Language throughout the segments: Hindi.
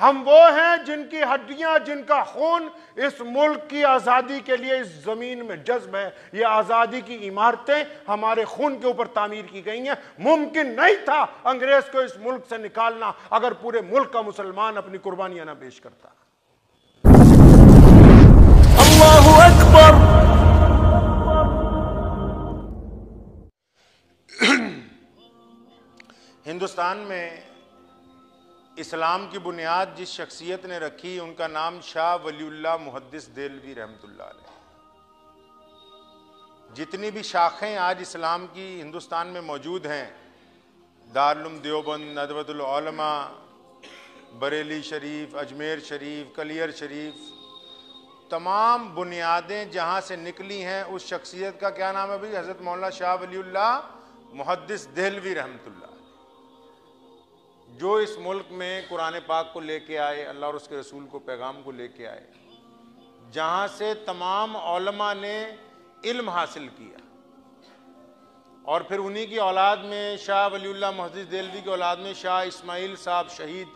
हम वो हैं जिनकी हड्डियाँ जिनका खून इस मुल्क की आज़ादी के लिए इस ज़मीन में जज्ब है। ये आज़ादी की इमारतें हमारे खून के ऊपर तामीर की गई हैं। मुमकिन नहीं था अंग्रेज़ को इस मुल्क से निकालना अगर पूरे मुल्क का मुसलमान अपनी कुर्बानियाँ ना पेश करता। अकबर। हिंदुस्तान में इस्लाम की बुनियाद जिस शख्सियत ने रखी, उनका नाम शाह वलीउल्लाह मुहद्दिस देलवी रहमतुल्लाह जितनी भी शाखें आज इस्लाम की हिंदुस्तान में मौजूद हैं दारुल देवबंद नदवतुलमा बरेली शरीफ, अजमेर शरीफ, कलियर शरीफ, तमाम बुनियादें जहाँ से निकली हैं, उस शख्सियत का क्या नाम है भाई? हज़रत मौलाना शाह वलीउल्लाह मुहद्दिस देहलवी रहमतुल्लाह। जो इस मुल्क में कुरान पाक को लेके आए, अल्लाह और उसके रसूल को, पैगाम को लेके आए, जहाँ से तमाम ओलमा ने इल्म हासिल किया। और फिर उन्हीं की औलाद में शाह वलील्ला महजिद देलवी की औलाद में शाह इस्माइल साहब शहीद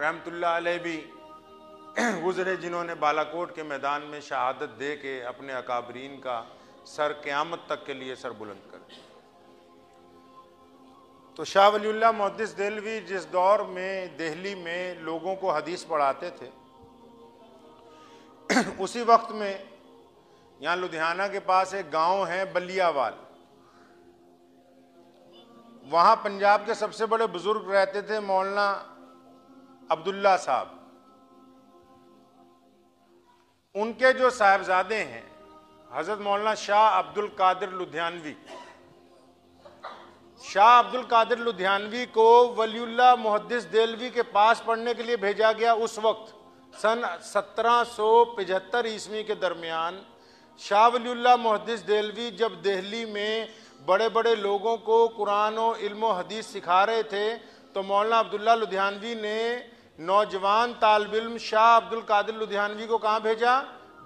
रहमतुल्लाह अलैह भी गुजरे, जिन्होंने बालाकोट के मैदान में शहादत दे के अपने अकाबरीन का सर क़्यामत तक के लिए सर बुलंद तो शाह वलील्ला मुहदस देलवी जिस दौर में, दिल्ली में लोगों को हदीस पढ़ाते थे, उसी वक्त में यहाँ लुधियाना के पास एक गाँव है, बलियावाल। वहाँ पंजाब के सबसे बड़े बुज़ुर्ग रहते थे मौलाना अब्दुल्ला साहब। उनके जो साहबजादे हैं, हज़रत मौलाना शाह अब्दुल कादिर लुधियानवी शाह अब्दुल कादिर लुधियानवी को वलीउल्ला मुहदस देलवी के पास पढ़ने के लिए भेजा गया उस वक्त, सन सत्रह सौ पचहत्तर ईस्वी के दरमियान, शाह वलीउल्ला मुहदस देलवी जब दिल्ली में बड़े बड़े लोगों को कुरान और इल्म हदीस सिखा रहे थे तो मौलाना अब्दुल्ला लुधियानवी ने नौजवान तालब इल्म शाह अब्दुल कादिर लुधियानवी को कहाँ भेजा?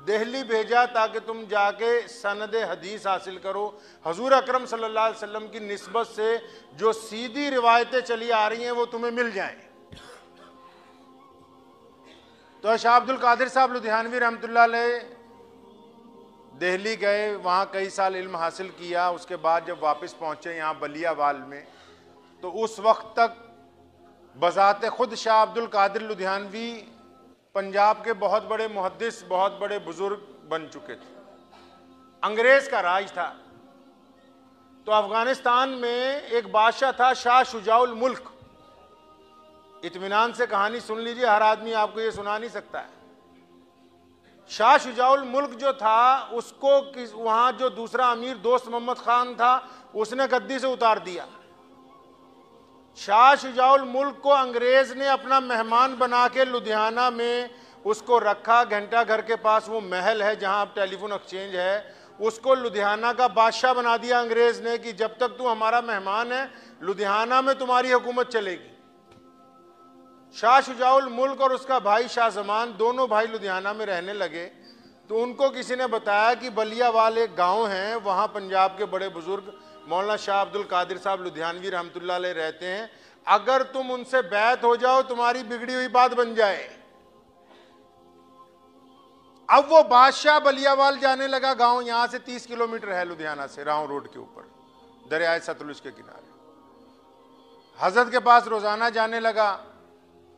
दिल्ली भेजा ताकि तुम जाके सनद हदीस हासिल करो। हजूर अक्रम वसल्लम की नस्बत से जो सीधी रिवायतें चली आ रही हैं, वो तुम्हें मिल जाएँ। तो शाह अब्दुल कादिर साहब लुधियानवी रहमत दिल्ली गए, वहाँ कई साल इल्म हासिल किया, उसके बाद जब वापस पहुँचे यहाँ बलियावाल में तो उस वक्त तक बज़ात खुद शाह अब्दुल कादिर लुधियानवी पंजाब के बहुत बड़े मुहदस बहुत बड़े बुज़ुर्ग बन चुके थे। अंग्रेज़ का राज था। तो अफ़गानिस्तान में एक बादशाह था, शाह शुजाउल मुल्क। इतमान से कहानी सुन लीजिए, हर आदमी आपको ये सुना नहीं सकता है। शाह शुजाउल मुल्क जो था, उसको वहाँ जो दूसरा अमीर दोस्त मोहम्मद खान था, उसने गद्दी से उतार दिया। शाह शुजाउल मुल्क को अंग्रेज़ ने अपना मेहमान बना के लुधियाना में उसको रखा, घंटा घर के पास वो महल है जहाँ अब टेलीफोन एक्सचेंज है, उसको लुधियाना का बादशाह बना दिया अंग्रेज़ ने कि जब तक तू हमारा मेहमान है, लुधियाना में तुम्हारी हुकूमत चलेगी। शाह शुजाउल मुल्क और उसका भाई शाह जमान दोनों भाई लुधियाना में रहने लगे तो उनको किसी ने बताया कि बलियावाल एक गाँव है, वहाँ पंजाब के बड़े बुज़ुर्ग मौलाना शाह अब्दुल कादिर साहब लुधियानवी रहमत रहते हैं, अगर तुम उनसे बैत हो जाओ, तुम्हारी बिगड़ी हुई बात बन जाए। अब वो बादशाह बलियावाल जाने लगा, गाँव यहाँ से तीस किलोमीटर है लुधियाना से, राव रोड के ऊपर, दरियाए सतलुज के किनारे। हज़रत के पास रोज़ाना जाने लगा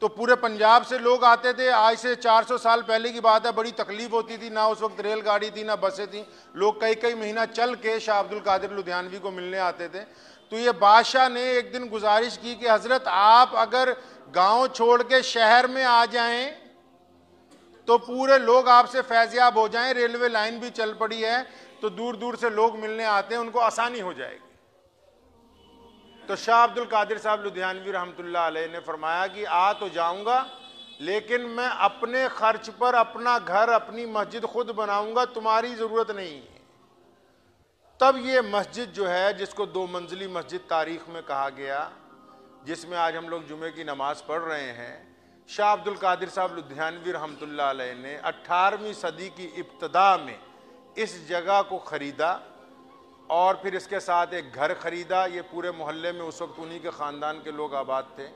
तो पूरे पंजाब से लोग आते थे। आज से 400 साल पहले की बात है, बड़ी तकलीफ़ होती थी। ना उस वक्त रेलगाड़ी थी, ना बसें थी। लोग कई कई महीना चल के शाह अब्दुल कादिर लुधियानवी को मिलने आते थे। तो ये बादशाह ने एक दिन गुजारिश की कि, हज़रत, आप अगर गाँव छोड़ के शहर में आ जाएँ तो पूरे लोग आपसे फैजियाब हो जाएँ। रेलवे लाइन भी चल पड़ी है तो दूर दूर से लोग मिलने आते हैं। उनको आसानी हो जाएगी। तो शाह अब्दुल कादिर साहब लुधियानवी रहमत ने फरमाया कि आ तो जाऊँगा, लेकिन मैं अपने खर्च पर अपना घर, अपनी मस्जिद खुद बनाऊँगा, तुम्हारी ज़रूरत नहीं है। तब ये मस्जिद जो है, जिसको दो मंजिली मस्जिद तारीख में कहा गया, जिसमें आज हम लोग जुमे की नमाज़ पढ़ रहे हैं, शाह अब्दुल कादिर साहब लुधियानवी रहमत ने अट्ठारहवीं सदी की इब्तदा में इस जगह को ख़रीदा। और फिर इसके साथ एक घर ख़रीदा। ये पूरे मोहल्ले में उस वक्त उन्हीं के ख़ानदान के लोग आबाद थे।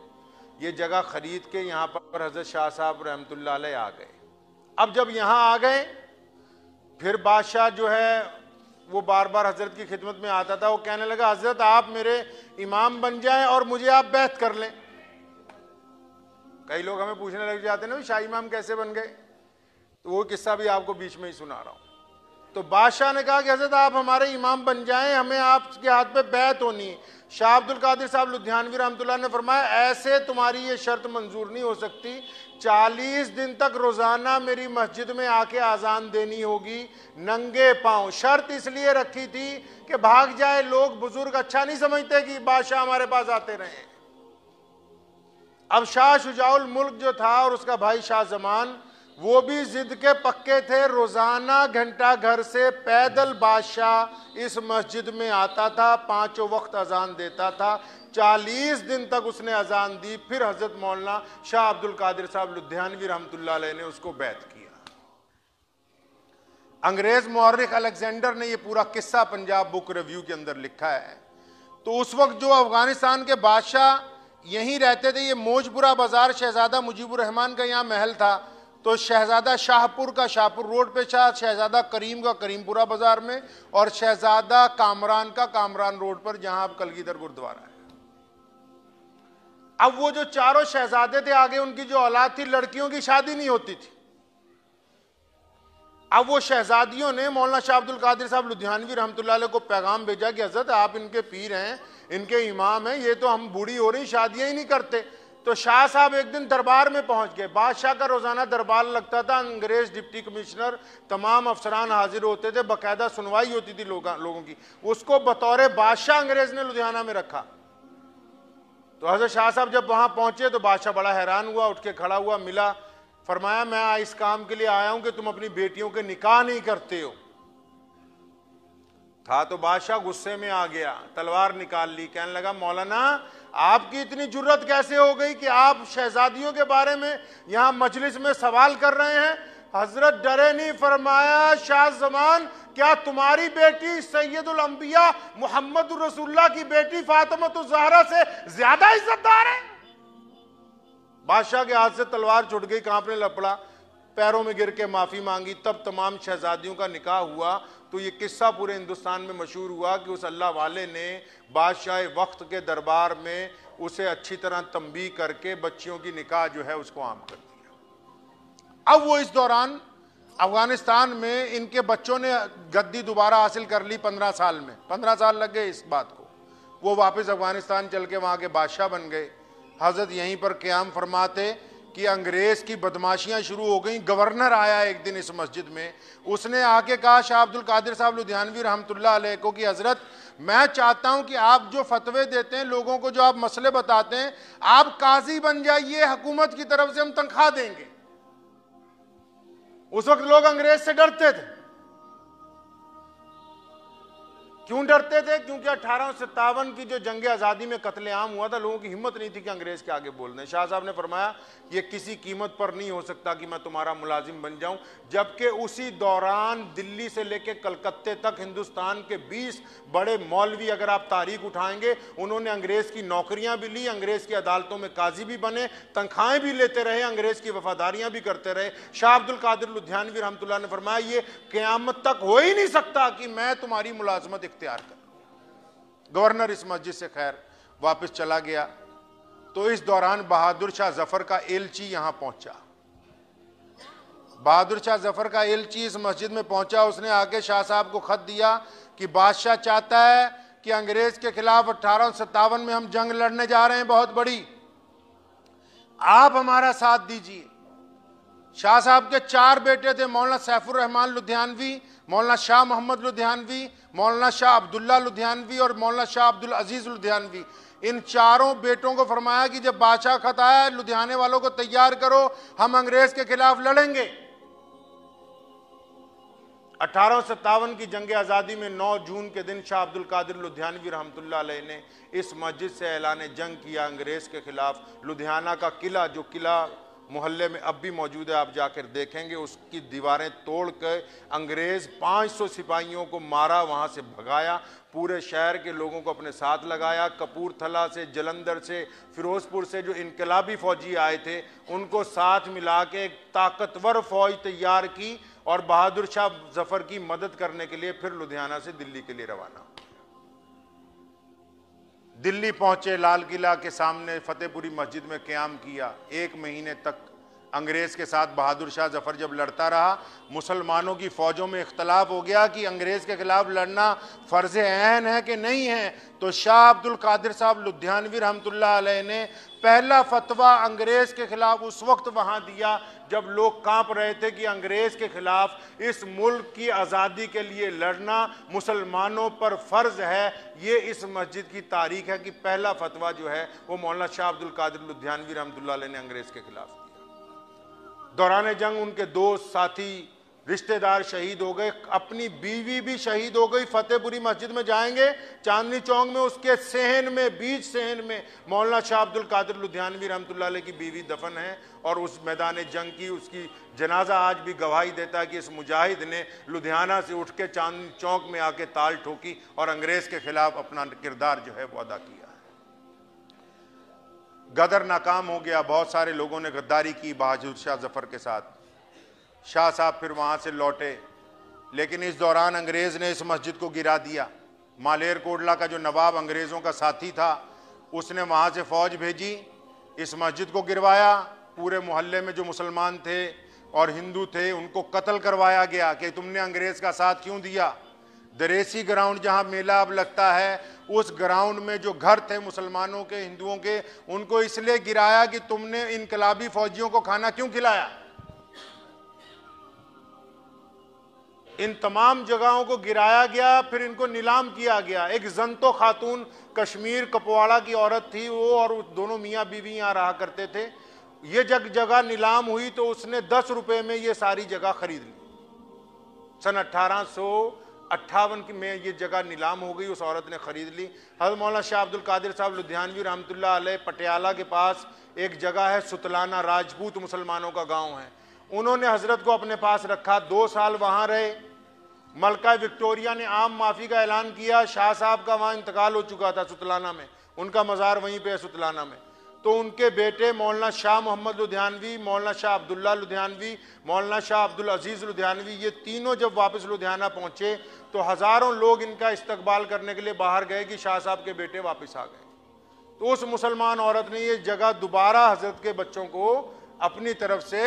ये जगह खरीद के यहाँ पर हज़रत शाह साहब अलैह आ गए। अब जब यहाँ आ गए, फिर बादशाह जो है, वो बार बार हज़रत की खिदमत में आता था। वो कहने लगा, हज़रत, आप मेरे इमाम बन जाएँ और मुझे आप बैत कर लें। कई लोग हमें पूछने लग जाते ना शाह इमाम कैसे बन गए? तो वो किस्सा भी आपको बीच में ही सुना रहा हूँ। तो बादशाह ने कहा कि हज़रत, आप हमारे इमाम बन जाएँ, हमें आपके हाथ पे बैत होनी है। शाह अब्दुल कादिर साहब लुधियानवी रहमतुल्लाह ने फरमाया, ऐसे तुम्हारी ये शर्त मंजूर नहीं हो सकती। चालीस दिन तक रोज़ाना मेरी मस्जिद में आके आजान देनी होगी, नंगे पाँव। शर्त इसलिए रखी थी कि भाग जाए लोग, बुज़ुर्ग अच्छा नहीं समझते कि बादशाह हमारे पास आते रहे। अब शाह शुजाउल मुल्क जो था और उसका भाई शाह जमान वो भी जिद के पक्के थे। रोज़ाना घंटा घर से पैदल बादशाह इस मस्जिद में आता था, पाँचों वक्त अजान देता था। चालीस दिन तक उसने अजान दी। फिर हज़रत मौलाना शाह अब्दुल कादिर साहब लुधियानवी रहमतुल्लाह ने उसको बैत किया। अंग्रेज़ मौरख अलेक्जेंडर ने यह पूरा किस्सा पंजाब बुक रिव्यू के अंदर लिखा है। तो उस वक्त जो अफ़गानिस्तान के बादशाह यहीं रहते थे, ये मोजपुरा बाज़ार शहजादा मुजीबुर रहमान का यहाँ महल था। तो शहजादा शाहपुर का शाहपुर रोड पे था, शहजादा करीम का करीमपुरा बाज़ार में और शहजादा कामरान का कामरान रोड पर, जहाँ अब कलगीधर गुरुद्वारा है। अब वो जो चारों शहजादे थे, आगे उनकी जो औलाद थी, लड़कियों की शादी नहीं होती थी। अब वो शहजादियों ने मौलाना शाह अब्दुल कादिर साहब लुधियानवी रहमतुल्लाह को पैगाम भेजा कि, हज़रत, आप इनके पीर हैं, इनके इमाम हैं, ये तो हम बूढ़ी हो रही शादियाँ ही नहीं करते। तो शाह साहब एक दिन दरबार में पहुँच गए। बादशाह का रोज़ाना दरबार लगता था। अंग्रेज़ डिप्टी कमिश्नर तमाम अफसरान हाजिर होते थे। बकायदा सुनवाई होती थी लोग, लोगों की। उसको बतौर बादशाह अंग्रेज़ ने लुधियाना में रखा। तो हज़रत शाह साहब जब वहाँ पहुँचे तो बादशाह बड़ा हैरान हुआ उठ के खड़ा हुआ मिला। फरमाया मैं इस काम के लिए आया हूँ कि तुम अपनी बेटियों के निकाह नहीं करते हो। था तो बादशाह गुस्से में आ गया तलवार निकाल ली। कहने लगा मौलाना आपकी इतनी ज़रूरत कैसे हो गई कि आप शहजादियों के बारे में यहाँ मजलिस में सवाल कर रहे हैं? हज़रत डरे नहीं फरमाया शाह जमान क्या तुम्हारी बेटी सैयदुल अंबिया मोहम्मद रसुल्ला की बेटी फातमत जहरा से ज़्यादा इज्जतदार है? बादशाह के हाथ से तलवार छुट गई, कांपने लपड़ा पैरों में गिर के माफ़ी मांगी, तब तमाम शहजादियों का निकाह हुआ। तो ये किस्सा पूरे हिंदुस्तान में मशहूर हुआ कि उस अल्लाह वाले ने बादशाह वक्त के दरबार में उसे अच्छी तरह तंबी करके बच्चियों की निकाह जो है उसको आम कर दिया। अब वो इस दौरान अफ़गानिस्तान में इनके बच्चों ने गद्दी दोबारा हासिल कर ली पंद्रह साल में। पंद्रह साल लग गए इस बात को। वो वापस अफ़गानिस्तान चल के वहाँ के बादशाह बन गए। हज़रत यहीं पर क्याम फरमाते कि अंग्रेज़ की बदमाशियाँ शुरू हो गई। गवर्नर आया एक दिन इस मस्जिद में। उसने आके कहा, शाह अब्दुल कादिर साहब लुधियानवी रहमतुल्ला को कि हज़रत, मैं चाहता हूँ कि आप जो फतवे देते हैं, लोगों को जो आप मसले बताते हैं, आप काजी बन जाइए, हुकूमत की तरफ़ से हम तनख्वाह देंगे। उस वक्त लोग अंग्रेज़ से डरते थे। क्यों डरते थे? क्योंकि अठारह की जो जंग आज़ादी में कत्लेआम हुआ था, लोगों की हिम्मत नहीं थी कि अंग्रेज़ के आगे बोल दें। शाह साहब ने फरमाया, ये किसी कीमत पर नहीं हो सकता कि मैं तुम्हारा मुलाजिम बन जाऊँ। जबकि उसी दौरान दिल्ली से लेकर कलकत्ते तक, हिंदुस्तान के 20 बड़े मौलवी अगर आप तारीख उठाएँगे, उन्होंने अंग्रेज़ की नौकरियाँ भी ली, अंग्रेज़ की अदालतों में काजी भी बने, तनख्वाहें भी लेते रहे, अंग्रेज़ की वफादारियाँ भी करते रहे। शाह अब्दुल कादिर लुधियानवी रहमतुल्लाह ने फरमाया, ये क्यामत तक हो ही नहीं सकता कि मैं तुम्हारी मुलाजमत इख्तियार कर। गवर्नर इस मस्जिद से खैर वापस चला गया तो इस दौरान बहादुर शाह ज़फ़र का एलची यहाँ पहुँचा। बहादुर शाह ज़फ़र का एलची इस मस्जिद में पहुँचा, उसने आके शाह साहब को खत दिया कि बादशाह चाहता है कि अंग्रेज़ के खिलाफ अठारह सौ सत्तावन में हम जंग लड़ने जा रहे हैं, बहुत बड़ी। आप हमारा साथ दीजिए। शाह साहब के चार बेटे थे, मौलाना सैफुर रहमान लुधियानवी, मौलाना शाह मोहम्मद लुधियानवी, मौलाना शाह अब्दुल्ला लुधियानवी और मौलाना शाह अब्दुल अज़ीज़ लुधियानवी। इन चारों बेटों को फरमाया कि जब बादशाह खत आया, लुधियाने वालों को तैयार करो, हम अंग्रेज़ के खिलाफ लड़ेंगे। अठारह सौ सत्तावन की जंग आज़ादी में 9 जून के दिन शाह अब्दुल कादिर लुधियानवी रहमतुल्लाह ने इस मस्जिद से ऐलान जंग किया अंग्रेज़ के खिलाफ। लुधियाना का किला, जो किला मोहल्ले में अब भी मौजूद है, आप जाकर देखेंगे, उसकी दीवारें तोड़ कर अंग्रेज़ 500 सिपाहियों को मारा, वहाँ से भगाया, पूरे शहर के लोगों को अपने साथ लगाया, कपूरथला से, जलंधर से, फिरोजपुर से जो इनकलाबी फौजी आए थे, उनको साथ मिला के एक ताकतवर फौज तैयार की और बहादुर शाह ज़फ़र की मदद करने के लिए फिर लुधियाना से दिल्ली के लिए रवाना दिल्ली पहुँचे लाल किला के सामने फतेहपुरी मस्जिद में क्याम किया। एक महीने तक अंग्रेज़ के साथ बहादुर शाह जफ़र जब लड़ता रहा, मुसलमानों की फ़ौजों में इख्तलाफ हो गया कि अंग्रेज़ के ख़िलाफ़ लड़ना फ़र्ज़ ऐन है कि नहीं है तो शाह अब्दुल कादिर साहब लुधियानवी रहमतुल्लाह ने पहला फतवा अंग्रेज़ के ख़िलाफ़ उस वक्त वहाँ दिया जब लोग काँप रहे थे कि अंग्रेज़ के ख़िलाफ़ इस मुल्क की आज़ादी के लिए लड़ना मुसलमानों पर फ़र्ज़ है। ये इस मस्जिद की तारीख है कि पहला फतवा जो है, वो मौलाना शाह अब्दुल कादिर लुधियानवी रहमतुल्लाह ने अंग्रेज़ के ख़िलाफ़ दिया दौरान जंग उनके दोस्त साथी रिश्तेदार शहीद हो गए, अपनी बीवी भी शहीद हो गई, फतेहपुरी मस्जिद में जाएँगे, चांदनी चौक में, उसके सहन में, बीच सहन में, मौलाना शाह अब्दुल कादिर लुधियानवी रहमत की बीवी दफन है, और उस मैदान जंग की, उसकी जनाजा आज भी गवाही देता है कि इस मुजाहिद ने लुधियाना से उठ के चांदनी चौक में आके ताल ठोकी और अंग्रेज़ के खिलाफ अपना किरदार जो है वो अदा किया गदर नाकाम हो गया, बहुत सारे लोगों ने गद्दारी की, बहादुर शाह ज़फ़र के साथ। शाह साहब फिर वहाँ से लौटे। लेकिन इस दौरान अंग्रेज़ ने इस मस्जिद को गिरा दिया। मालेर कोटला का जो नवाब अंग्रेज़ों का साथी था, उसने वहाँ से फ़ौज भेजी, इस मस्जिद को गिरवाया। पूरे मोहल्ले में जो मुसलमान थे और हिंदू थे, उनको कत्ल करवाया गया कि तुमने अंग्रेज़ का साथ क्यों दिया? दरेसी ग्राउंड जहाँ मेला अब लगता है, उस ग्राउंड में जो घर थे मुसलमानों के, हिंदुओं के, उनको इसलिए गिराया कि तुमने इनकलाबी फौजियों को खाना क्यों खिलाया? इन तमाम जगहों को गिराया गया, फिर इनको नीलाम किया गया। एक जंतो खातून कश्मीर कपवाड़ा की औरत थी वो और दोनों मियाँ बीवी यहाँ रहा करते थे। ये जग, जगह नीलाम हुई तो उसने दस रुपये में ये सारी जगह खरीद ली। सन अट्ठारह सौ अट्ठावन की में ये जगह नीलाम हो गई, उस औरत ने ख़रीद ली। हज़रत मौलाना शाह अब्दुल कादिर साहब लुधियानवी रहमतुल्लाह अलैह पटियाला के पास एक जगह है, सुतलाना राजपूत मुसलमानों का गाँव है। उन्होंने हज़रत को अपने पास रखा, दो साल वहाँ रहे। मलका विक्टोरिया ने आम माफ़ी का ऐलान किया। शाह साहब का वहाँ इंतकाल हो चुका था सुतलाना में। उनका मज़ार वहीं पर है सुतलाना में। तो उनके बेटे मौलाना शाह मोहम्मद लुधियानवी, मौलाना शाह अब्दुल्ला लुधियानवी, मौलाना शाह अब्दुल अज़ीज़ लुधियानवी, ये तीनों जब वापस लुधियाना पहुँचे तो हज़ारों लोग इनका इस्तकबाल करने के लिए बाहर गए कि शाह साहब के बेटे वापस आ गए। तो उस मुसलमान औरत ने ये जगह दोबारा हज़रत के बच्चों को अपनी तरफ़ से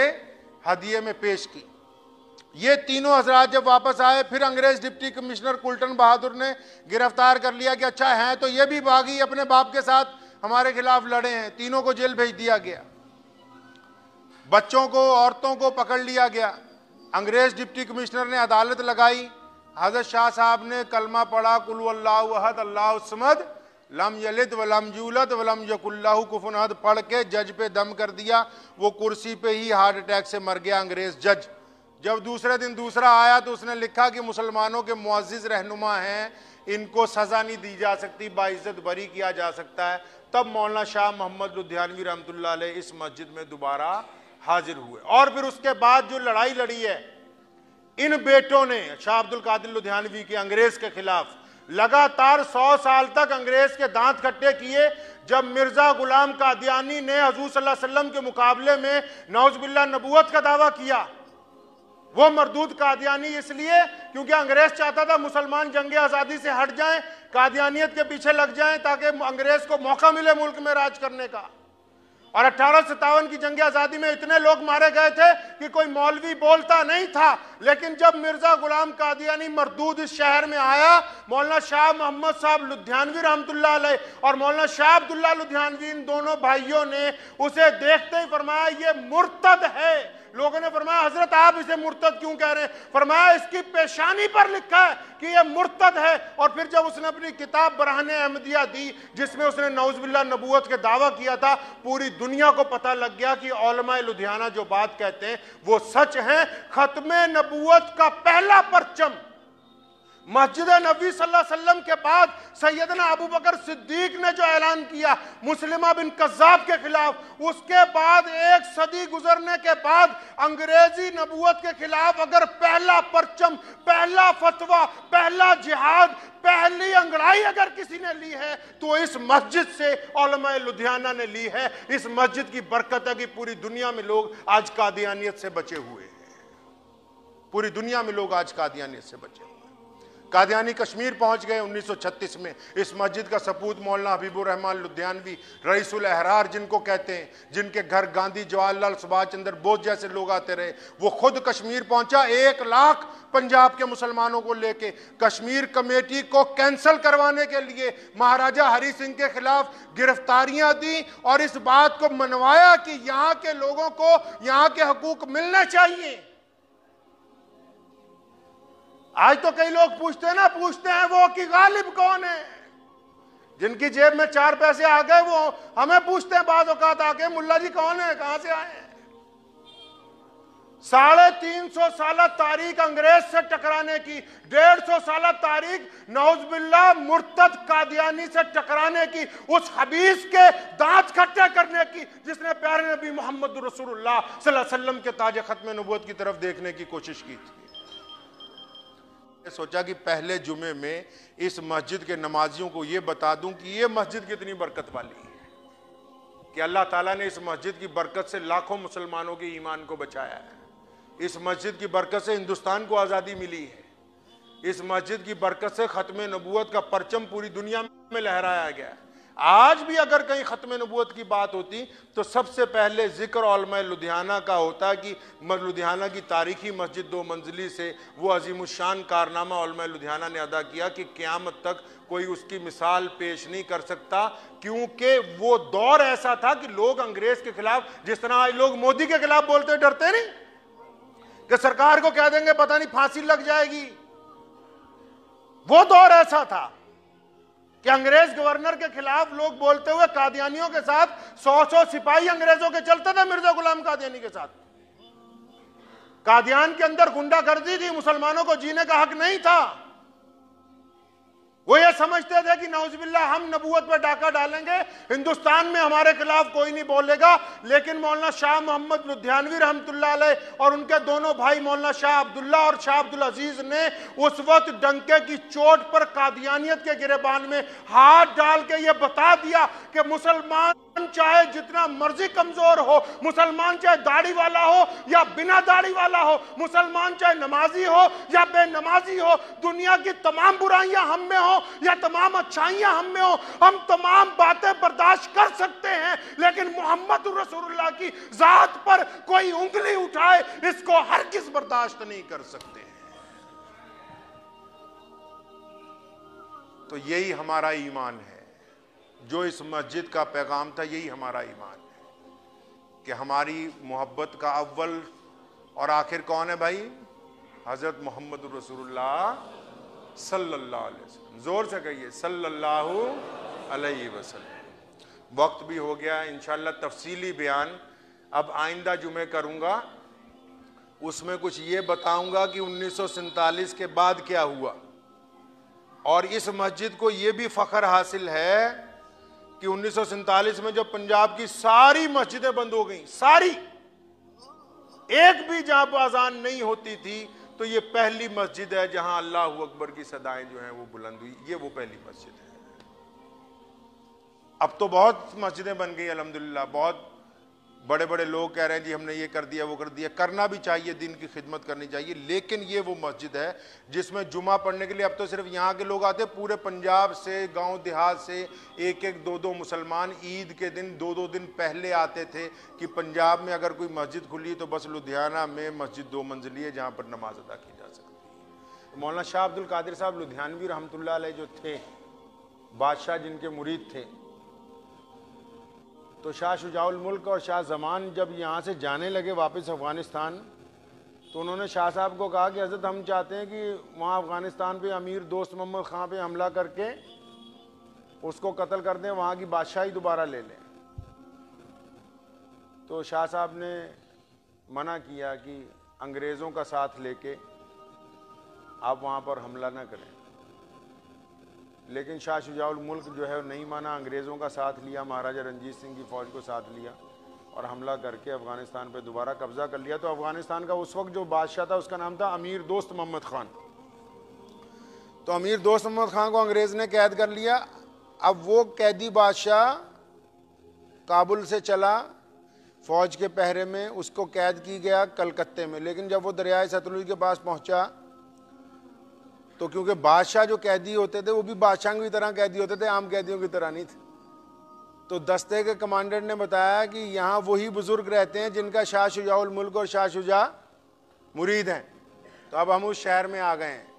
हदिये में पेश की। ये तीनों हजरात जब वापस आए, फिर अंग्रेज़ डिप्टी कमिश्नर कुल्टन बहादुर ने गिरफ़्तार कर लिया कि अच्छा है तो ये भी बागी अपने बाप के साथ हमारे खिलाफ लड़े हैं। तीनों को जेल भेज दिया गया। बच्चों को, औरतों को पकड़ लिया गया। अंग्रेज़ डिप्टी कमिश्नर ने अदालत लगाई। हज़रत शाह साहब ने कलमा पढ़ा, कुल अल्लाहद अल्लाह समद, लम यलित वलम जूलद वलम यकुल्लाहु कुफनहद पढ़ के जज पे दम कर दिया। वो कुर्सी पे ही हार्ट अटैक से मर गया अंग्रेज़ जज। जब दूसरे दिन दूसरा आया तो उसने लिखा कि मुसलमानों के मुआज़ रहनुमा हैं, इनको सज़ा नहीं दी जा सकती बाइज़त बरी किया जा सकता है। तब मौलाना शाह मोहम्मद लुधियानवी रहमत इस मस्जिद में दोबारा हाजिर हुए। और फिर उसके बाद जो लड़ाई लड़ी है, इन बेटों ने, शाह अब्दुल कादिर लुधियानवी के अंग्रेज़ के खिलाफ लगातार सौ साल तक अंग्रेज़ के दांत खट्टे किए, जब मिर्ज़ा गुलाम कादियानी ने हजूर सल्लल्लाहु के मुकाबले में नौजबिल्ला नबूत का दावा किया। वो मरदूद कादियानी इसलिए क्योंकि अंग्रेज़ चाहता था मुसलमान जंग आज़ादी से हट जाएँ, कादियानियत के पीछे लग जाएँ ताकि अंग्रेज़ को मौका मिले मुल्क में राज करने का। और अठारह की जंग आज़ादी में इतने लोग मारे गए थे कि कोई मौलवी बोलता नहीं था। लेकिन जब मिर्ज़ा गुलाम कादियानी मरदूद इस शहर में आया, मौलाना शाह मोहम्मद साहब लुधियानवी रहमतुल्लाह और मौलाना शाह अब्दुल्ला लुधियानवी इन दोनों भाइयों ने उसे देखते ही फरमाया, ये मुर्तद है। लोगों ने फरमाया, हज़रत, आप इसे मुर्तद क्यों कह रहे हैं? फरमाया, इसकी पेशानी पर लिखा है कि यह मुर्तद है। और फिर जब उसने अपनी किताब बरहन अहमदिया दी, जिसमें उसने नौजबिल्ला नबूत के दावा किया था, पूरी दुनिया को पता लग गया कि ओलमा लुधियाना जो बात कहते हैं, वो सच है। खत्म नबूत का पहला परचम मस्जिद नबी वसल्लम के बाद सैदना अबू बकर सिद्दीक ने जो ऐलान किया, मुस्लिमा बिन कज्जाब के खिलाफ, उसके बाद एक सदी गुजरने के बाद अंग्रेज़ी नबूत के खिलाफ अगर पहला परचम, पहला फतवा, पहला जिहाद, पहली अंगड़ाई अगर किसी ने ली है तो इस मस्जिद से लुधियाना ने ली है। इस मस्जिद की बरकत है कि पूरी दुनिया में लोग आज कादियानियत से बचे हुए हैं। पूरी दुनिया में लोग आज कादियानियत से बचे हुए कादियानी कश्मीर पहुँच गए 1936 में। इस मस्जिद का सपूत मौलाना हबीबुर रहमान लुधियानवी, रईसुल अहरार जिनको कहते हैं, जिनके घर गांधी जवाहरलाल सुभाष चंद्र बोस जैसे लोग आते रहे, वो खुद कश्मीर पहुँचा, एक लाख पंजाब के मुसलमानों को लेके। कश्मीर कमेटी को कैंसिल करवाने के लिए महाराजा हरि सिंह के खिलाफ गिरफ्तारियाँ दी और इस बात को मनवाया कि यहाँ के लोगों को यहाँ के हकूक मिलने चाहिए। आज तो कई लोग पूछते हैं ना, पूछते हैं वो कि गालिब कौन है? जिनकी जेब में चार पैसे आ गए, वो हमें पूछते हैं बाद औकात आके मुल्ला जी कौन है? कहाँ से आए साढ़े तीन सौ साल तारीख अंग्रेज़ से टकराने की, डेढ़ सौ साल तारीख नौजबिल्ला मुर्तद कादियानी से टकराने की, उस हबीस के दांत खट्टे करने की, जिसने प्यारे नबी मोहम्मद रसूलुल्लाह सल्लल्लाहु अलैहि वसल्लम के ताज खत्म नबूत की तरफ़ देखने की कोशिश की थी। सोचा कि पहले जुमे में इस मस्जिद के नमाजियों को यह बता दूँ कि यह मस्जिद कितनी बरकत वाली है। कि अल्लाह ताला ने इस मस्जिद की बरकत से लाखों मुसलमानों के ईमान को बचाया है। इस मस्जिद की बरकत से हिंदुस्तान को आज़ादी मिली है। इस मस्जिद की बरकत से ख़त्म नबूत का परचम पूरी दुनिया में लहराया गया है। आज भी अगर कहीं ख़त्म नबूत की बात होती तो सबसे पहले ज़िक्र लुधियाना का होता कि लुधियाना की तारीखी मस्जिद दो मंजिली से वो अजीमुशान कारनामा लुधियाना ने अदा किया कि क़्यामत तक कोई उसकी मिसाल पेश नहीं कर सकता, क्योंकि वो दौर ऐसा था कि लोग अंग्रेज़ के खिलाफ, जिस तरह आज लोग मोदी के खिलाफ बोलते डरते नहीं। कि सरकार को कह देंगे, पता नहीं फांसी लग जाएगी। वो दौर ऐसा था। कि अंग्रेज़ गवर्नर के खिलाफ लोग बोलते हुए कादियानियों के साथ सौ सौ सिपाही अंग्रेज़ों के चलते थे मिर्ज़ा गुलाम कादियानी के साथ। कादियान के अंदर गुंडागर्दी थी, मुसलमानों को जीने का हक नहीं था। वो ये समझते थे कि नौजबिल्ला हम नबूत पर डाका डालेंगे, हिंदुस्तान में हमारे खिलाफ कोई नहीं बोलेगा, लेकिन मौलाना शाह मोहम्मद लुधियानवी रहमत और उनके दोनों भाई मौलाना शाह अब्दुल्ला और शाह अब्दुल अज़ीज़ ने उस वक्त डंके की चोट पर कादियानियत के गिरेबान में हाथ डाल के ये बता दिया कि मुसलमान चाहे जितना मर्ज़ी कमज़ोर हो, मुसलमान चाहे दाढ़ी वाला हो या बिना दाढ़ी वाला हो, मुसलमान चाहे नमाजी हो या बेनमाजी हो, दुनिया की तमाम बुराइयाँ हम में हो या तमाम अच्छाइयाँ हम में हो, हम तमाम बातें बर्दाश्त कर सकते हैं, लेकिन मोहम्मद रसूलुल्लाह की जात पर कोई उंगली उठाए, इसको हर किस बर्दाश्त नहीं कर सकते तो यही हमारा ईमान है। जो इस मस्जिद का पैगाम था, यही हमारा ईमान है कि हमारी मोहब्बत का अव्वल और आखिर कौन है भाई? हज़रत मोहम्मद रसूलुल्लाह सल्लल्लाहु अलैहि वसल्लम। ज़ोर से कहिए, सल्लल्लाहु अलैहि वसल्लम। वक्त भी हो गया इंशाल्लाह तफसीली बयान। अब आइंदा जुमे करूँगा, उसमें कुछ ये बताऊँगा कि उन्नीस के बाद क्या हुआ। और इस मस्जिद को ये भी फ़ख्र हासिल है कि उन्नीस में जब पंजाब की सारी मस्जिदें बंद हो गई, सारी। एक भी जहाँ पर अजान नहीं होती थी तो ये पहली मस्जिद है जहाँ अल्लाह अकबर की सदाएँ जो हैं वो बुलंद हुई। ये वो पहली मस्जिद है। अब तो बहुत मस्जिदें बन गई अलहमदिल्ला बहुत बड़े बड़े लोग कह रहे हैं, जी, हमने ये कर दिया, वो कर दिया। करना भी चाहिए, दिन की खिदमत करनी चाहिए। लेकिन ये वो मस्जिद है, जिसमें जुमा पढ़ने के लिए अब तो सिर्फ़ यहाँ के लोग आते पूरे पंजाब से, गाँव देहात से एक एक दो दो मुसलमान ईद के दिन दो दो दिन पहले आते थे कि पंजाब में अगर कोई मस्जिद खुली तो बस लुधियाना में मस्जिद दो मंजिली है, जहाँ पर नमाज़ अदा की जा सकती है। मौलाना शाह अब्दुल कादिर साहब, लुधियानवी रहमतुल्लाह जो थे, बादशाह जिनके मुरीद थे तो शाह शुजाउल मुल्क और शाह जमान जब यहाँ से जाने लगे वापस अफ़गानिस्तान तो उन्होंने शाह साहब को कहा कि हज़रत, हम चाहते हैं कि वहाँ अफ़गानिस्तान पे अमीर दोस्त मोहम्मद ख़ान पे हमला करके उसको कत्ल कर दें, वहाँ की बादशाही दोबारा ले लें। तो शाह साहब ने मना किया कि अंग्रेज़ों का साथ लेके आप वहाँ पर हमला ना करें। लेकिन शाह शुजाउल मुल्क जो है, नहीं माना। अंग्रेज़ों का साथ लिया, महाराजा रंजीत सिंह की फ़ौज को साथ लिया और हमला करके अफ़गानिस्तान पर दोबारा कब्ज़ा कर लिया। तो अफ़गानिस्तान का उस वक्त जो बादशाह था, उसका नाम था अमीर दोस्त मोहम्मद ख़ान। तो अमीर दोस्त मोहम्मद ख़ान को अंग्रेज़ ने कैद कर लिया। अब वो कैदी बादशाह काबुल से चला, फ़ौज के पहरे में उसको कैद की गया कलकत्ते में। लेकिन जब वो दरियाए सतलुज के पास पहुँचा तो क्योंकि बादशाह जो कैदी होते थे, वो भी बादशाह की तरह कैदी होते थे, आम कैदियों की तरह नहीं थे। तो दस्ते के कमांडर ने बताया कि यहाँ वही बुज़ुर्ग रहते हैं, जिनका शाह शुजाउल मुल्क और शाह शुजा मुरीद हैं। तो अब हम उस शहर में आ गए हैं।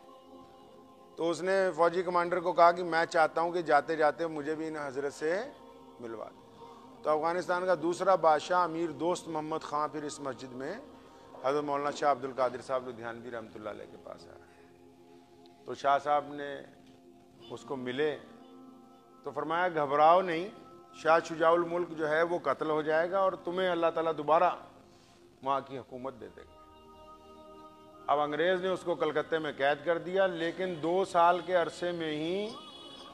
तो उसने फौजी कमांडर को कहा कि मैं चाहता हूँ कि जाते जाते मुझे भी इन हज़रत से मिलवा दें। तो अफ़गानिस्तान का दूसरा बादशाह अमीर दोस्त मोहम्मद ख़ान फिर इस मस्जिद में, हज़रत मौलाना शाह अब्दुल कादिर साहब लुधियानवी रहमत के पास आए तो शाह साहब ने उसको मिले तो फरमाया, घबराओ नहीं, शाह शुजाउल मुल्क जो है वो कत्ल हो जाएगा और तुम्हें अल्लाह ताला दोबारा वहाँ की हुकूमत दे देगा. अब अंग्रेज़ ने उसको कलकत्ते में कैद कर दिया, लेकिन दो साल के अरसे में ही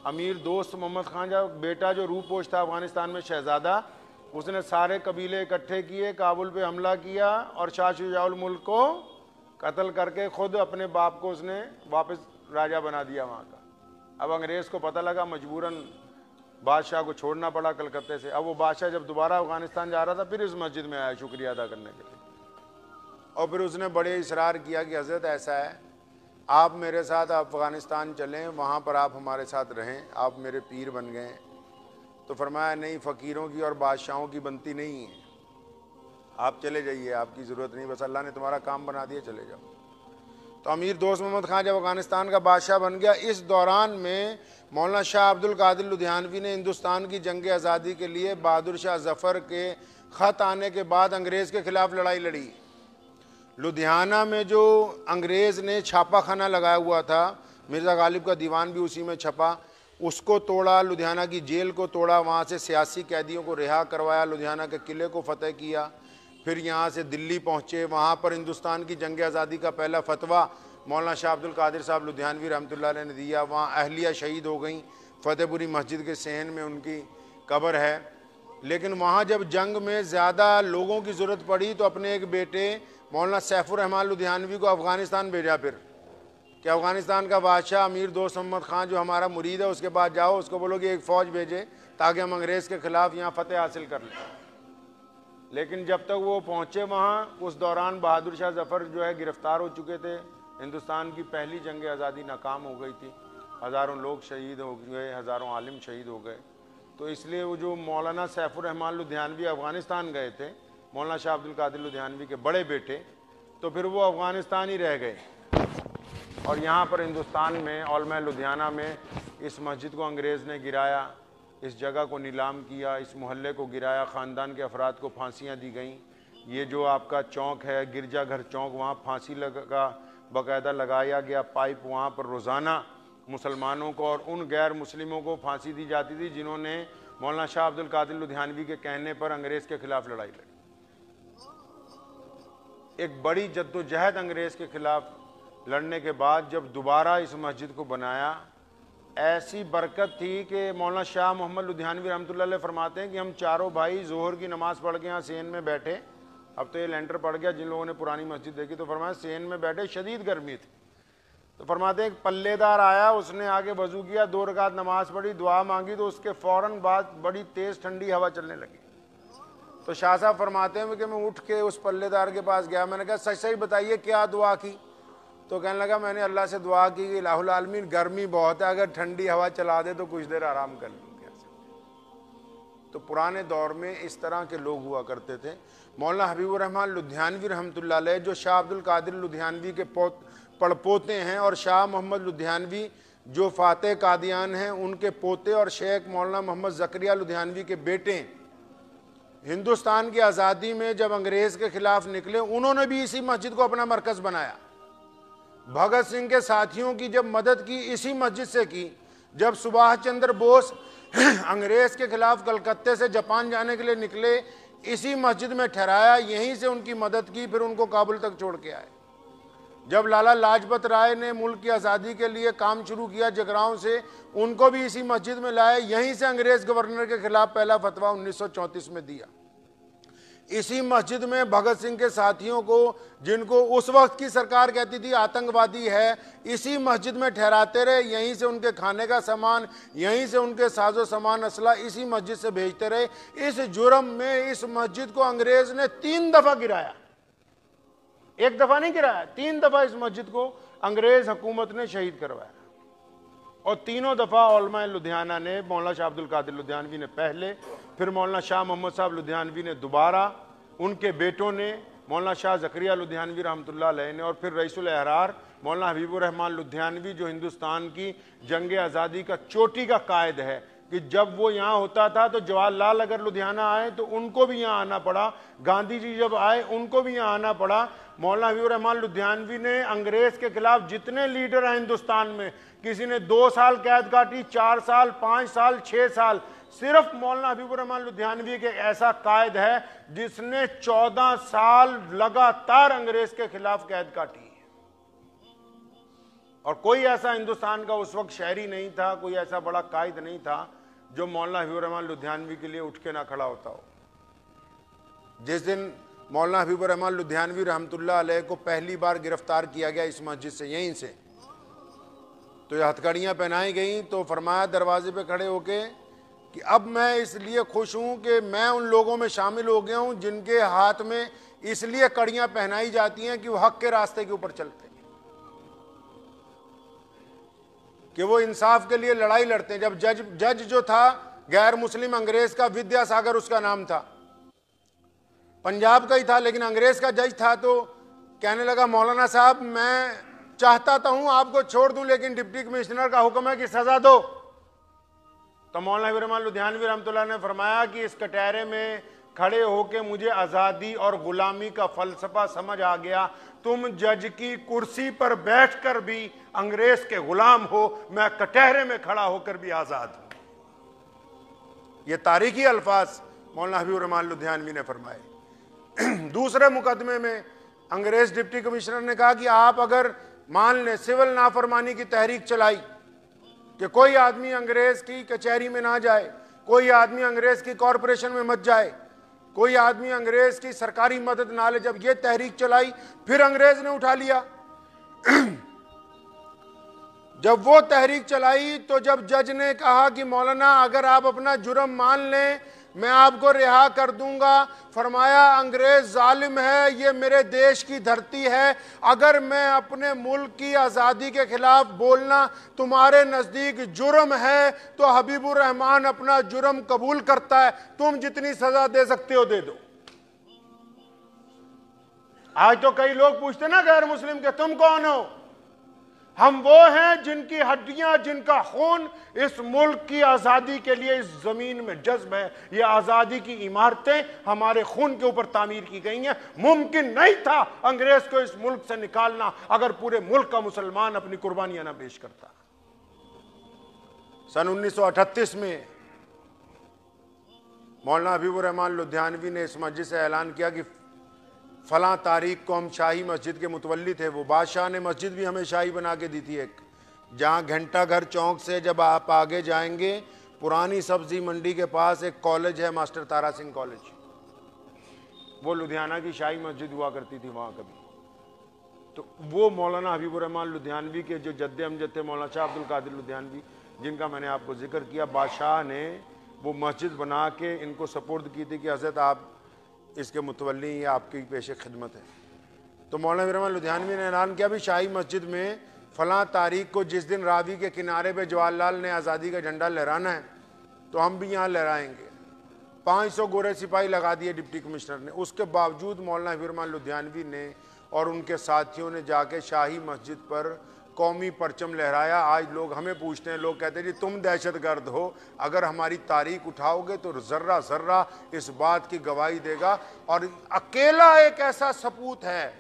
अमीर दोस्त मोहम्मद खान का बेटा जो रूपोश था अफ़गानिस्तान में, शहजादा, उसने सारे कबीले इकट्ठे किए, काबुल पे हमला किया और शाह शुजाउल मुल्क को कत्ल करके खुद अपने बाप को उसने वापस राजा बना दिया वहाँ का। अब अंग्रेज़ को पता लगा, मजबूरन बादशाह को छोड़ना पड़ा कलकत्ते से। अब वो बादशाह जब दोबारा अफ़गानिस्तान जा रहा था, फिर इस मस्जिद में आया शुक्रिया अदा करने के लिए। और फिर उसने बड़े इसरार किया कि हज़रत, ऐसा है, आप मेरे साथ अफ़गानिस्तान चलें, वहाँ पर आप हमारे साथ रहें, आप मेरे पीर बन गए। तो फरमाया, नहीं, फ़कीरों की और बादशाहों की बनती नहीं है। आप चले जाइए, आपकी ज़रूरत नहीं, बस अल्लाह ने तुम्हारा काम बना दिया, चले जाओ। तो अमीर दोस्त मोहम्मद खान जब अफ़गानिस्तान का बादशाह बन गया, इस दौरान में मौलाना शाह अब्दुल कादिर लुधियानवी ने हिंदुस्तान की जंग आज़ादी के लिए बहादुर शाह जफ़र के ख़त आने के बाद अंग्रेज़ के ख़िलाफ़ लड़ाई लड़ी। लुधियाना में जो अंग्रेज़ ने छापा खाना लगाया हुआ था, मिर्ज़ा गालिब का दीवान भी उसी में छपा, उसको तोड़ा, लुधियाना की जेल को तोड़ा, वहाँ से सियासी कैदियों को रिहा करवाया, लुधियाना के किले को फतेह किया। फिर यहाँ से दिल्ली पहुँचे, वहाँ पर हिंदुस्तान की जंग आज़ादी का पहला फतवा मौलाना शाह अब्दुल कादिर साहब लुधियानवी रहमत ने दिया। वहाँ अहलिया शहीद हो गई, फतेहपुरी मस्जिद के सहन में उनकी कब्र है। लेकिन वहाँ जब जंग में ज़्यादा लोगों की ज़रूरत पड़ी तो अपने एक बेटे मौलाना सैफुररहमान लुधियानवी को अफ़गानिस्तान भेजा फिर। कि अफ़गानिस्तान का बादशाह अमीर दोस्त मोहम्मद ख़ान जो हमारा मुरीद है, उसके पास जाओ, उसको बोलो कि एक फ़ौज भेजे, ताकि हम अंग्रेज़ के ख़िलाफ़ यहाँ फ़तेह हासिल कर लें। लेकिन जब तक वो पहुँचे वहाँ, उस दौरान बहादुर शाह जफ़र जो है गिरफ़्तार हो चुके थे। हिंदुस्तान की पहली जंग आज़ादी नाकाम हो गई थी। हज़ारों लोग शहीद हो गए, हज़ारों आलिम शहीद हो गए। तो इसलिए वो जो मौलाना सैफुररहमान लुधियानवी अफ़गानिस्तान गए थे, मौलाना शाह अब्दुल कादिर लुधियानवी के बड़े बेटे तो फिर वो अफ़गानिस्तान ही रह गए। और यहाँ पर हिंदुस्तान में ओलम लुधियाना में इस मस्जिद को अंग्रेज़ ने गिराया। इस जगह को नीलाम किया, इस मोहल्ले को गिराया, ख़ानदान के अफराद को फांसियाँ दी गईं। ये जो आपका चौक है, गिरजाघर चौक, वहाँ फांसी लगा, बाकायदा लगाया गया पाइप, वहाँ पर रोज़ाना मुसलमानों को और उन गैर मुस्लिमों को फांसी दी जाती थी जिन्होंने मौलाना शाह अब्दुल कादिर लुधियानवी के कहने पर अंग्रेज़ के ख़िलाफ़ लड़ाई लड़ी। एक बड़ी जद्दोजहद अंग्रेज़ के ख़िलाफ़ लड़ने के बाद जब दोबारा इस मस्जिद को बनाया ऐसी बरकत थी कि मौलाना शाह मोहम्मद लुधियानवी रहमत फरमाते हैं कि हम चारों भाई जोहर की नमाज़ पढ़ के यहाँ सेन में बैठे। अब तो ये लेंटर पड़ गया, जिन लोगों ने पुरानी मस्जिद देखी तो फरमाया, सेन में बैठे, शदीद गर्मी थी। तो फरमाते एक पल्लेदार आया, उसने आगे वज़ू किया, दो रकात नमाज़ पढ़ी, दुआ मांगी तो उसके फ़ौरन बाद बड़ी तेज़ ठंडी हवा चलने लगी। तो शाह साहब फरमाते हैं कि मैं उठ के उस पल्लेदार के पास गया, मैंने कहा, सच सही बताइए, क्या दुआ की? तो कहने लगा, मैंने अल्लाह से दुआ की कि लाहौलमीन गर्मी बहुत है, अगर ठंडी हवा चला दे तो कुछ देर आराम कर लूँ। तो पुराने दौर में इस तरह के लोग हुआ करते थे। मौलाना हबीबुररहमान लुधियानवी रहमत जो शाह अब्दुल कादिर लुधियानवी के पोत, पड़पोते हैं, और शाह मोहम्मद लुधियानवी जो फ़ातह कादियान हैं, उनके पोते और शेख मौलाना मोहम्मद जकरिया लुधियानवी के बेटे, हिंदुस्तान की आज़ादी में जब अंग्रेज़ के ख़िलाफ़ निकले, उन्होंने भी इसी मस्जिद को अपना मरकज़ बनाया। भगत सिंह के साथियों की जब मदद की, इसी मस्जिद से की। जब सुभाष चंद्र बोस अंग्रेज़ के ख़िलाफ़ कलकत्ते से जापान जाने के लिए निकले, इसी मस्जिद में ठहराया, यहीं से उनकी मदद की, फिर उनको काबुल तक छोड़ के आए। जब लाला लाजपत राय ने मुल्क की आज़ादी के लिए काम शुरू किया जगराओं से, उनको भी इसी मस्जिद में लाए, यहीं से अंग्रेज़ गवर्नर के खिलाफ पहला फतवा 1934 में दिया। इसी मस्जिद में भगत सिंह के साथियों को, जिनको उस वक्त की सरकार कहती थी आतंकवादी है, इसी मस्जिद में ठहराते रहे, यहीं से उनके खाने का सामान, यहीं से उनके साजो सामान असला, इसी मस्जिद से भेजते रहे। इस जुर्म में, इस मस्जिद को अंग्रेज़ ने तीन दफ़ा गिराया। एक दफ़ा नहीं गिराया, तीन दफ़ा इस मस्जिद को अंग्रेज़ हुकूमत ने शहीद करवाया। और तीनों दफ़ा ओलमा लुधियाना ने, मौलाना शाह अब्दुल कादिर लुधियानवी ने पहले, फिर मौलाना शाह मोहम्मद साहब लुधियानवी ने दोबारा, उनके बेटों ने, मौलाना शाह जकरिया लुधियानवी रहमत ने, और फिर रईसुल अहरार मौलाना हबीबुररहमान लुधियानवी जो हिंदुस्तान की जंग आज़ादी का चोटी का कायद है, कि जब वो यहाँ होता था तो जवाहरलाल अगर लुधियाना आए तो उनको भी यहाँ आना पड़ा, गांधी जी जब आए उनको भी यहाँ आना पड़ा। मौलाना हबीब रहमान लुधियानवी ने अंग्रेज़ के खिलाफ जितने लीडर हैं हिंदुस्तान में किसी ने दो साल कैद काटी, चार साल, पाँच साल, छह साल। सिर्फ़ मौलाना हबीब रहमान लुधियानवी के ऐसा कायद है जिसने चौदह साल लगातार अंग्रेज़ के खिलाफ कैद काटी और कोई ऐसा हिंदुस्तान का उस वक्त शहरी नहीं था, कोई ऐसा बड़ा कायद नहीं था जो मौलाना हबीब रहमान लुधियानवी के लिए उठ के ना खड़ा होता हो। जिस दिन मौलाना हबीब रहमान लुधियानवी रहमतुल्लाह को पहली बार गिरफ़्तार किया गया इस मस्जिद से, यहीं से तो ये हथकड़ियाँ पहनाई गई तो फरमाया दरवाजे पे खड़े होके कि अब मैं इसलिए खुश हूँ कि मैं उन लोगों में शामिल हो गया हूँ जिनके हाथ में इसलिए कड़ियाँ पहनाई जाती हैं कि वो हक के रास्ते के ऊपर चलते हैं। कि वो इंसाफ के लिए लड़ाई लड़ते हैं। जब जज जज जो था, गैर मुस्लिम अंग्रेज़ का, विद्यासागर उसका नाम था। पंजाब का ही था, लेकिन अंग्रेज़ का जज था तो कहने लगा, मौलाना साहब, मैं चाहता तो हूँ, आपको छोड़ दूँ, लेकिन डिप्टी कमिश्नर का हुक्म है कि सजा दो। तो मौलाना विरमान लुधियानवी रहमतुल्लाह ने फरमाया कि इस कटहरे में खड़े होके मुझे आज़ादी और गुलामी का फलसफा समझ आ गया। तुम जज की कुर्सी पर बैठकर भी अंग्रेज़ के गुलाम हो, मैं कटहरे में खड़ा होकर भी आज़ाद हूँ। ये तारीखी अल्फाज मौलाना हबीब रहमान लुधियानवी ने फरमाए। दूसरे मुकदमे में अंग्रेज़ डिप्टी कमिश्नर ने कहा कि आप अगर मान लें, सिविल नाफरमानी की तहरीक चलाई कि कोई आदमी अंग्रेज़ की कचहरी में ना जाए, कोई आदमी अंग्रेज़ की कॉरपोरेशन में मत जाए, कोई आदमी अंग्रेज़ की सरकारी मदद ना ले। जब ये तहरीक चलाई, फिर अंग्रेज़ ने उठा लिया। जब वो तहरीक चलाई तो जब जज ने कहा कि मौलाना, अगर आप अपना जुर्म मान लें मैं आपको रिहा कर दूँगा। फरमाया, अंग्रेज़ जालिम है, ये मेरे देश की धरती है। अगर मैं अपने मुल्क की आज़ादी के खिलाफ बोलना तुम्हारे नज़दीक जुर्म है तो हबीबुर रहमान अपना जुर्म कबूल करता है। तुम जितनी सज़ा दे सकते हो, दे दो। आज तो कई लोग पूछते ना गैर मुस्लिम के तुम कौन हो? हम वो हैं जिनकी हड्डियाँ, जिनका खून इस मुल्क की आज़ादी के लिए इस ज़मीन में जज्ब है। ये आज़ादी की इमारतें हमारे खून के ऊपर तामीर की गई हैं। मुमकिन नहीं था अंग्रेज़ को इस मुल्क से निकालना अगर पूरे मुल्क का मुसलमान अपनी कुर्बानियाँ ना पेश करता। सन 1938 में मौलाना हबीबुर रहमान लुधियानवी ने इस मस्जिद से ऐलान किया कि फला तारीख को हम शाही मस्जिद के मुतवली थे, वो बादशाह ने मस्जिद भी हमें शाही बना के दी थी एक। जहाँ घंटा घर चौक से जब आप आगे जाएँगे, पुरानी सब्ज़ी मंडी के पास एक कॉलेज है मास्टर तारा सिंह कॉलेज। वो लुधियाना की शाही मस्जिद हुआ करती थी वहाँ कभी। तो वो मौलाना हबीबुररहमान लुधियानवी के जो जद्द अमजद थे मौलाना शाह अब्दुल कादिर लुधियानवी, जिनका मैंने आपको ज़िक्र किया, बादशाह ने वो मस्जिद बना के इनको सपोर्ट की थी कि हज़रत आप इसके मुतवली आपकी पेश खिदमत है। तो मौलाना विरमान लुधियानवी ने ऐलान किया भी शाही मस्जिद में फ़लाँ तारीख को जिस दिन रावी के किनारे पे जवाहरलाल ने आज़ादी का झंडा लहराना है तो हम भी यहाँ लहराएँगे। पाँच सौ गोरे सिपाही लगा दिए डिप्टी कमिश्नर ने। उसके बावजूद मौलाना विरमान लुधियानवी ने और उनके साथियों ने जाके शाही मस्जिद पर कौमी परचम लहराया, आज लोग हमें पूछते हैं, लोग कहते हैं, जी, तुम दहशत गर्द हो, अगर हमारी तारीख उठाओगे तो ज़र्रा ज़र्रा इस बात की गवाही देगा। और अकेला एक ऐसा सपूत है,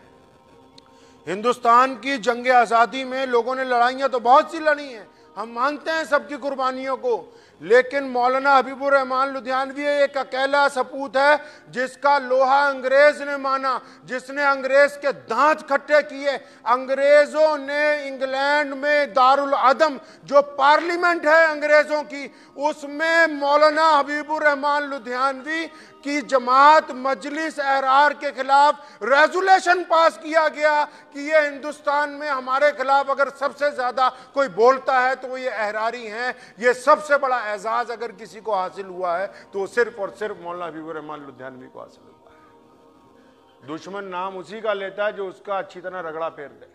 हिंदुस्तान की जंग आज़ादी में लोगों ने लड़ाइयाँ तो बहुत सी लड़ी हैं, हम मानते हैं सबकी कुर्बानियों को लेकिन मौलाना हबीबुर रहमान लुधियानवी एक अकेला सपूत है, जिसका लोहा अंग्रेज़ ने माना, जिसने अंग्रेज़ के दांत खट्टे किए। अंग्रेज़ों ने इंग्लैंड में दारुल अदम, जो पार्लियामेंट है अंग्रेज़ों की, उसमें मौलाना हबीबुर रहमान लुधियानवी कि जमात मजलिस एहरार के खिलाफ रेजुलेशन पास किया गया कि ये हिंदुस्तान में हमारे खिलाफ अगर सबसे ज़्यादा कोई बोलता है तो ये एहरारी हैं। ये सबसे बड़ा एजाज अगर किसी को हासिल हुआ है तो सिर्फ़ और सिर्फ़ मौलाना हबीबुर रहमान लुधियानवी को हासिल हुआ है। दुश्मन नाम उसी का लेता है जो उसका अच्छी तरह रगड़ा फेर दे।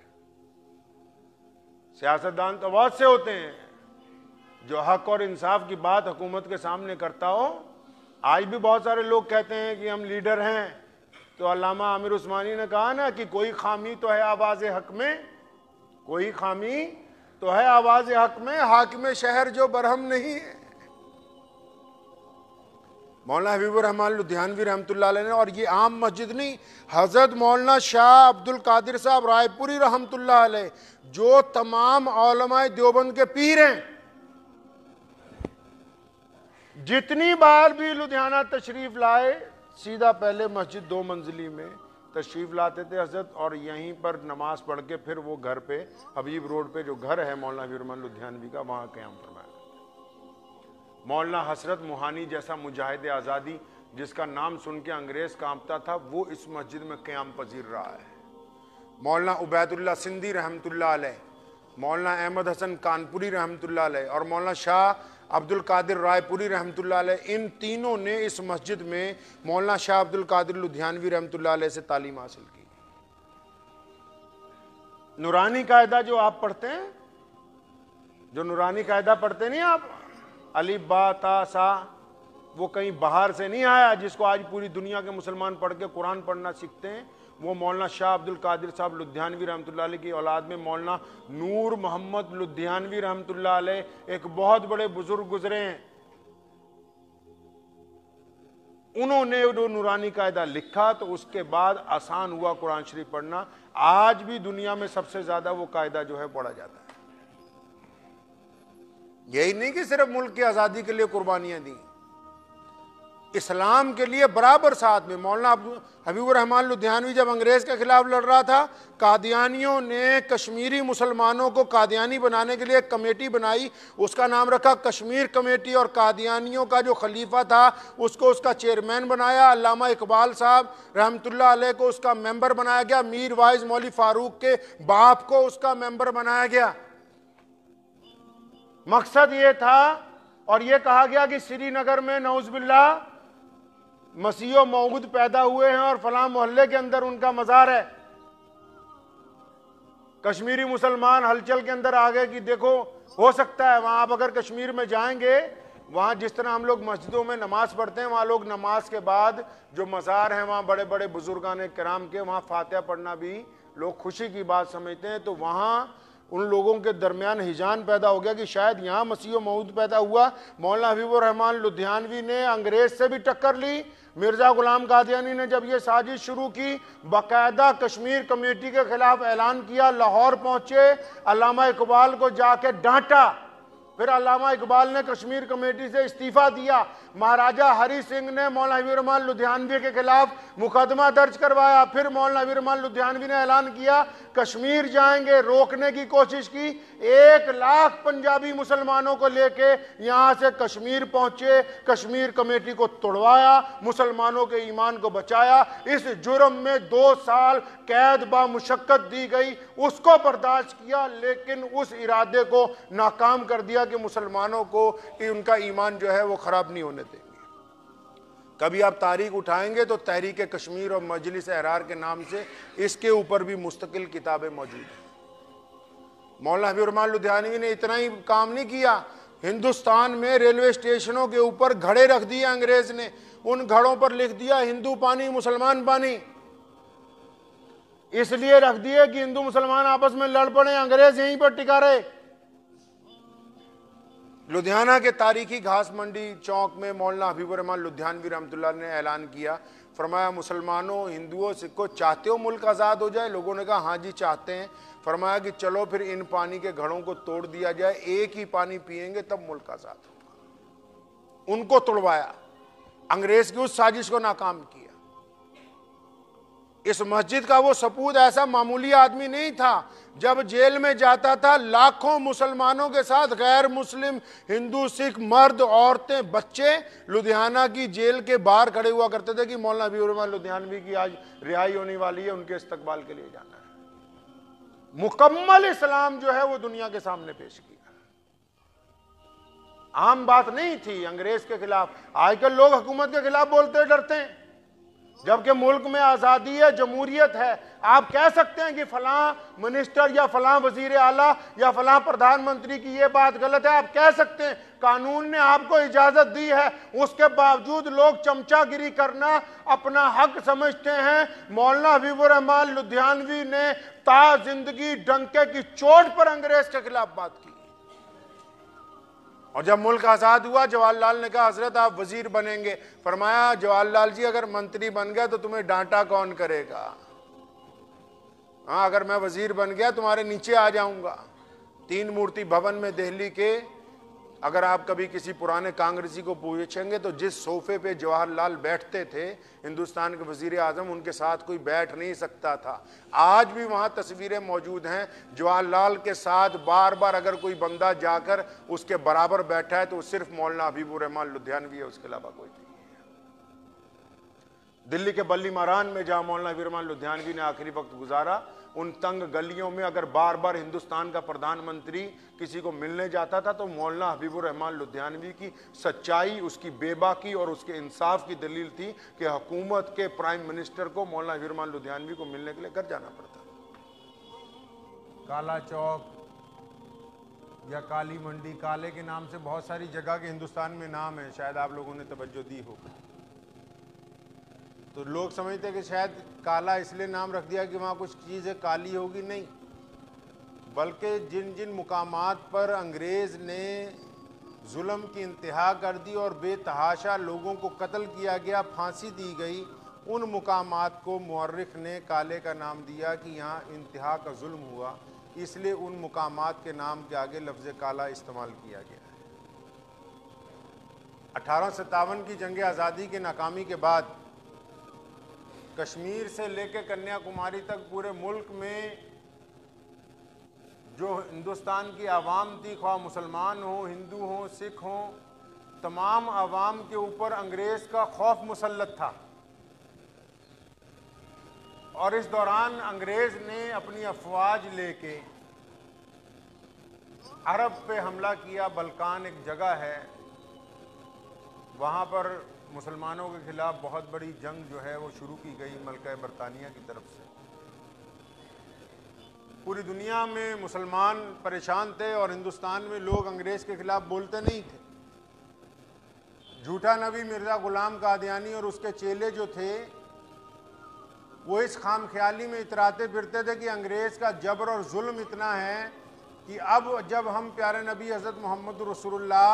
सियासतदान तो बहुत से होते हैं जो हक और इंसाफ की बात हुकूमत के सामने करता हो आज भी बहुत सारे लोग कहते हैं कि हम लीडर हैं। तो अलामा आमिर उस्मानी ने कहा ना कि कोई खामी तो है आवाज़ हक में? कोई खामी तो है आवाज़ हक में? हाकिम शहर जो बरहम नहीं है। मौलाना हबीबुर रहमान लुधियानवी रहमतुल्लाह ने, और ये आम मस्जिद नहीं, हज़रत मौलाना शाह अब्दुल कादिर साहब रायपुरी रहमतुल्लाह जो तमाम देवबंद के पीर हैं। जितनी बार भी लुधियाना तशरीफ़ लाए, सीधा पहले मस्जिद दो मंजिली में तशरीफ़ लाते थे हज़रत, और यहीं पर नमाज़ पढ़ के फिर वो घर पे, हबीब रोड पे जो घर है मौलाना विरमन लुधियानवी का, वहाँ क्याम फरमाया। मौलाना हसरत मुहानी जैसा मुजाहिद आज़ादी, जिसका नाम सुन के अंग्रेज़ कांपता था, वो इस मस्जिद में क्याम पजीर रहा है। मौलाना उबैदुल्ला सिंधी रहमतुल्लाह मौलाना अहमद हसन कानपुरी रहमतुल्लाह और मौलाना शाह अब्दुल कादिर रायपुरी रहमत इन तीनों ने इस मस्जिद में मौलाना शाह अब्दुल कादिर लुधियानवी रहमत से तालीम हासिल की। नूरानी कायदा जो आप पढ़ते हैं, जो नूरानी कायदा पढ़ते नहीं आप, अली बा ता सा, वो कहीं बाहर से नहीं आया जिसको आज पूरी दुनिया के मुसलमान पढ़ के कुरान पढ़ना सीखते हैं वो मौलाना शाह अब्दुल कादिर साहब लुधियानवी रहमत की औलाद में मौलाना नूर मोहम्मद लुधियानवी रहमत एक बहुत बड़े बुज़ुर्ग गुजरे हैं। उन्होंने जो नूरानी कायदा लिखा तो उसके बाद आसान हुआ कुरान शरीफ पढ़ना। आज भी दुनिया में सबसे ज़्यादा वो कायदा जो है पढ़ा जाता है। यही नहीं कि सिर्फ़ मुल्क की आज़ादी के लिए कुर्बानियाँ दी। इस्लाम के लिए बराबर साथ में। मौलाना हबीब रहमान लुधियानवी जब अंग्रेज़ के खिलाफ लड़ रहा था, कादियानियों ने कश्मीरी मुसलमानों को कादियानी बनाने के लिए एक कमेटी बनाई। उसका नाम रखा कश्मीर कमेटी और कादियानियों का जो खलीफा था, उसको उसका चेयरमैन बनाया। अलामा इकबाल साहब, रहमतुल्लाह को उसका मेंबर बनाया गया। मीर वाइज मौली फारूक के बाप को उसका मेंबर बनाया गया। मकसद ये था और ये कहा गया कि श्रीनगर में नौजबिल्ला मसीह मऊद पैदा हुए हैं और फलां मोहल्ले के अंदर उनका मज़ार है। कश्मीरी मुसलमान हलचल के अंदर आ गए कि देखो, हो सकता है वहाँ आप अगर कश्मीर में जाएँगे, वहाँ जिस तरह हम लोग मस्जिदों में नमाज़ पढ़ते हैं, वहाँ लोग नमाज़ के बाद जो मज़ार हैं, वहाँ बड़े बड़े बुजुर्गान कराम के, वहाँ फातिहा पढ़ना भी लोग खुशी की बात समझते हैं। तो वहाँ उन लोगों के दरमियान हिजान पैदा हो गया कि शायद यहाँ मसीह मऊद पैदा हुआ। मौलाना हबीबुर रहमान लुधियानवी ने अंग्रेज़ से भी टक्कर ली मिर्ज़ा गुलाम कादियानी ने जब ये साजिश शुरू की, बाकायदा कश्मीर कमेटी के खिलाफ ऐलान किया, लाहौर पहुँचे, अलामा इकबाल को जाके डांटा। फिर अलामा इकबाल ने कश्मीर कमेटी से इस्तीफा दिया। महाराजा हरि सिंह ने मौलाना हबीरमान लुधियानवी के खिलाफ मुकदमा दर्ज करवाया। फिर मौलाना हबीरमान लुधियानवी ने ऐलान किया, कश्मीर जाएँगे, रोकने की कोशिश की। एक लाख पंजाबी मुसलमानों को लेके यहाँ से कश्मीर पहुँचे, कश्मीर कमेटी को तोड़वाया, मुसलमानों के ईमान को बचाया। इस जुर्म में दो साल कैद बा मुशक्कत दी गई, उसको बर्दाश्त किया, लेकिन उस इरादे को नाकाम कर दिया। कि मुसलमानों को उनका ईमान जो है वो खराब नहीं होने देंगे। कभी आप तारीख उठाएँगे तो तहरीक कश्मीर और मजलिस एहरार के नाम से इसके ऊपर भी मुस्तकिल किताबें मौजूद हैं। मौलाना हबीरमान लुधियानवी ने इतना ही काम नहीं किया। हिंदुस्तान में रेलवे स्टेशनों के ऊपर घड़े रख दिए अंग्रेज़ ने। उन घड़ों पर लिख दिया, हिंदू पानी, मुसलमान पानी। इसलिए रख दिए कि हिंदू मुसलमान आपस में लड़ पड़े, अंग्रेज़ यहीं पर टिका रहे। लुधियाना के तारीखी घास मंडी चौक में मौलाना हबीबुर रहमान लुधियानवी रहमतुल्लाह ने ऐलान किया। फरमाया, मुसलमानों, हिंदुओं सिखों चाहते हो मुल्क आज़ाद हो जाए? लोगों ने कहा हाँ जी, चाहते हैं। फरमाया कि, चलो फिर इन पानी के घड़ों को तोड़ दिया जाए, एक ही पानी पिएँगे तब मुल्क आज़ाद होगा। उनको तोड़वाया। अंग्रेज़ की उस साजिश को नाकाम किया। इस मस्जिद का वो सपूत ऐसा मामूली आदमी नहीं था, जब जेल में जाता था, लाखों मुसलमानों के साथ गैर मुस्लिम, हिंदू, सिख, मर्द, औरतें, बच्चे लुधियाना की जेल के बाहर खड़े हुआ करते थे कि मौलाना हबीबुर लुधियानवी की आज रिहाई होने वाली है, उनके इस्तकबाल के लिए जाना है। मुकम्मल इस्लाम जो है वो दुनिया के सामने पेश किया। आम बात नहीं थी अंग्रेज़ के खिलाफ। आजकल लोग हुकूमत के खिलाफ बोलते डरते हैं। जबकि मुल्क में आज़ादी है, जमहूरियत है। आप कह सकते हैं कि फलां मिनिस्टर या फलां वज़ीर आला या फलां प्रधानमंत्री की ये बात गलत है। आप कह सकते हैं, कानून ने आपको इजाज़त दी है। उसके बावजूद लोग चमचागिरी करना अपना हक समझते हैं। मौलाना हबीबुर रहमान लुधियानवी ने ता ज़िंदगी डंके की चोट पर अंग्रेज़ के खिलाफ बात की। और जब मुल्क आज़ाद हुआ, जवाहरलाल ने कहा, हज़रत, आप वज़ीर बनेंगे। फरमाया, जवाहरलाल जी, अगर मंत्री बन गया तो तुम्हें डांटा कौन करेगा? हाँ अगर मैं वज़ीर बन गया, तुम्हारे नीचे आ जाऊँगा। तीन मूर्ति भवन में दिल्ली के अगर आप कभी किसी पुराने कांग्रेसी को पूछेंगे तो जिस सोफे पे जवाहरलाल बैठते थे, हिंदुस्तान के वज़ीर आज़म, उनके साथ कोई बैठ नहीं सकता था। आज भी वहाँ तस्वीरें मौजूद हैं। जवाहरलाल के साथ बार बार अगर कोई बंदा जाकर उसके बराबर बैठा है तो सिर्फ़ मौलाना हबीबुर रहमान लुधियानवी है, उसके अलावा कोई नहीं। दिल्ली के बल्ली मारान में जहाँ मौलाना हबीबुर लुधियानवी ने आखिरी वक्त गुजारा उन तंग गलियों में अगर बार बार हिंदुस्तान का प्रधानमंत्री किसी को मिलने जाता था तो मौलाना हबीबुर रहमान लुधियानवी की सच्चाई, उसकी बेबाकी और उसके इंसाफ की दलील थी कि हुकूमत के प्राइम मिनिस्टर को मौलाना हबीबुर रहमान लुधियानवी को मिलने के लिए घर जाना पड़ता काला चौक या काली मंडी काले के नाम से बहुत सारी जगह के हिंदुस्तान में नाम है, शायद आप लोगों ने तवज्जो दी होगी तो लोग समझते हैं कि शायद काला इसलिए नाम रख दिया कि वहाँ कुछ चीज़ें काली होगी, नहीं। बल्कि जिन जिन मुकामात पर अंग्रेज़ ने जुल्म की इंतहा कर दी और बेतहाशा लोगों को कत्ल किया गया, फांसी दी गई, उन मुकामात को मौरख ने काले का नाम दिया कि यहाँ इंतहा का जुल्म हुआ। इसलिए उन मुकामात के नाम के आगे लफ्ज़ काला इस्तेमाल किया गया। है अठारह की जंग आज़ादी की नाकामी के बाद कश्मीर से लेकर कन्याकुमारी तक पूरे मुल्क में जो हिंदुस्तान की आवाम थी ख्वा मुसलमान हो, हिंदू हो, सिख हो, तमाम आवाम के ऊपर अंग्रेज़ का खौफ मुसलत था। और इस दौरान अंग्रेज़ ने अपनी अफवाज लेके अरब पे हमला किया। बलकान एक जगह है, वहाँ पर मुसलमानों के खिलाफ बहुत बड़ी जंग जो है वो शुरू की गई मलका बरतानिया की तरफ़ से। पूरी दुनिया में मुसलमान परेशान थे और हिंदुस्तान में लोग अंग्रेज़ के खिलाफ बोलते नहीं थे। झूठा नबी मिर्ज़ा गुलाम कादियानी और उसके चेले जो थे, वो इस खाम ख्याली में इतराते फिरते थे कि अंग्रेज़ का जबर और जुल्म इतना है कि अब जब हम प्यारे नबी हज़रत मोहम्मद रसूलुल्लाह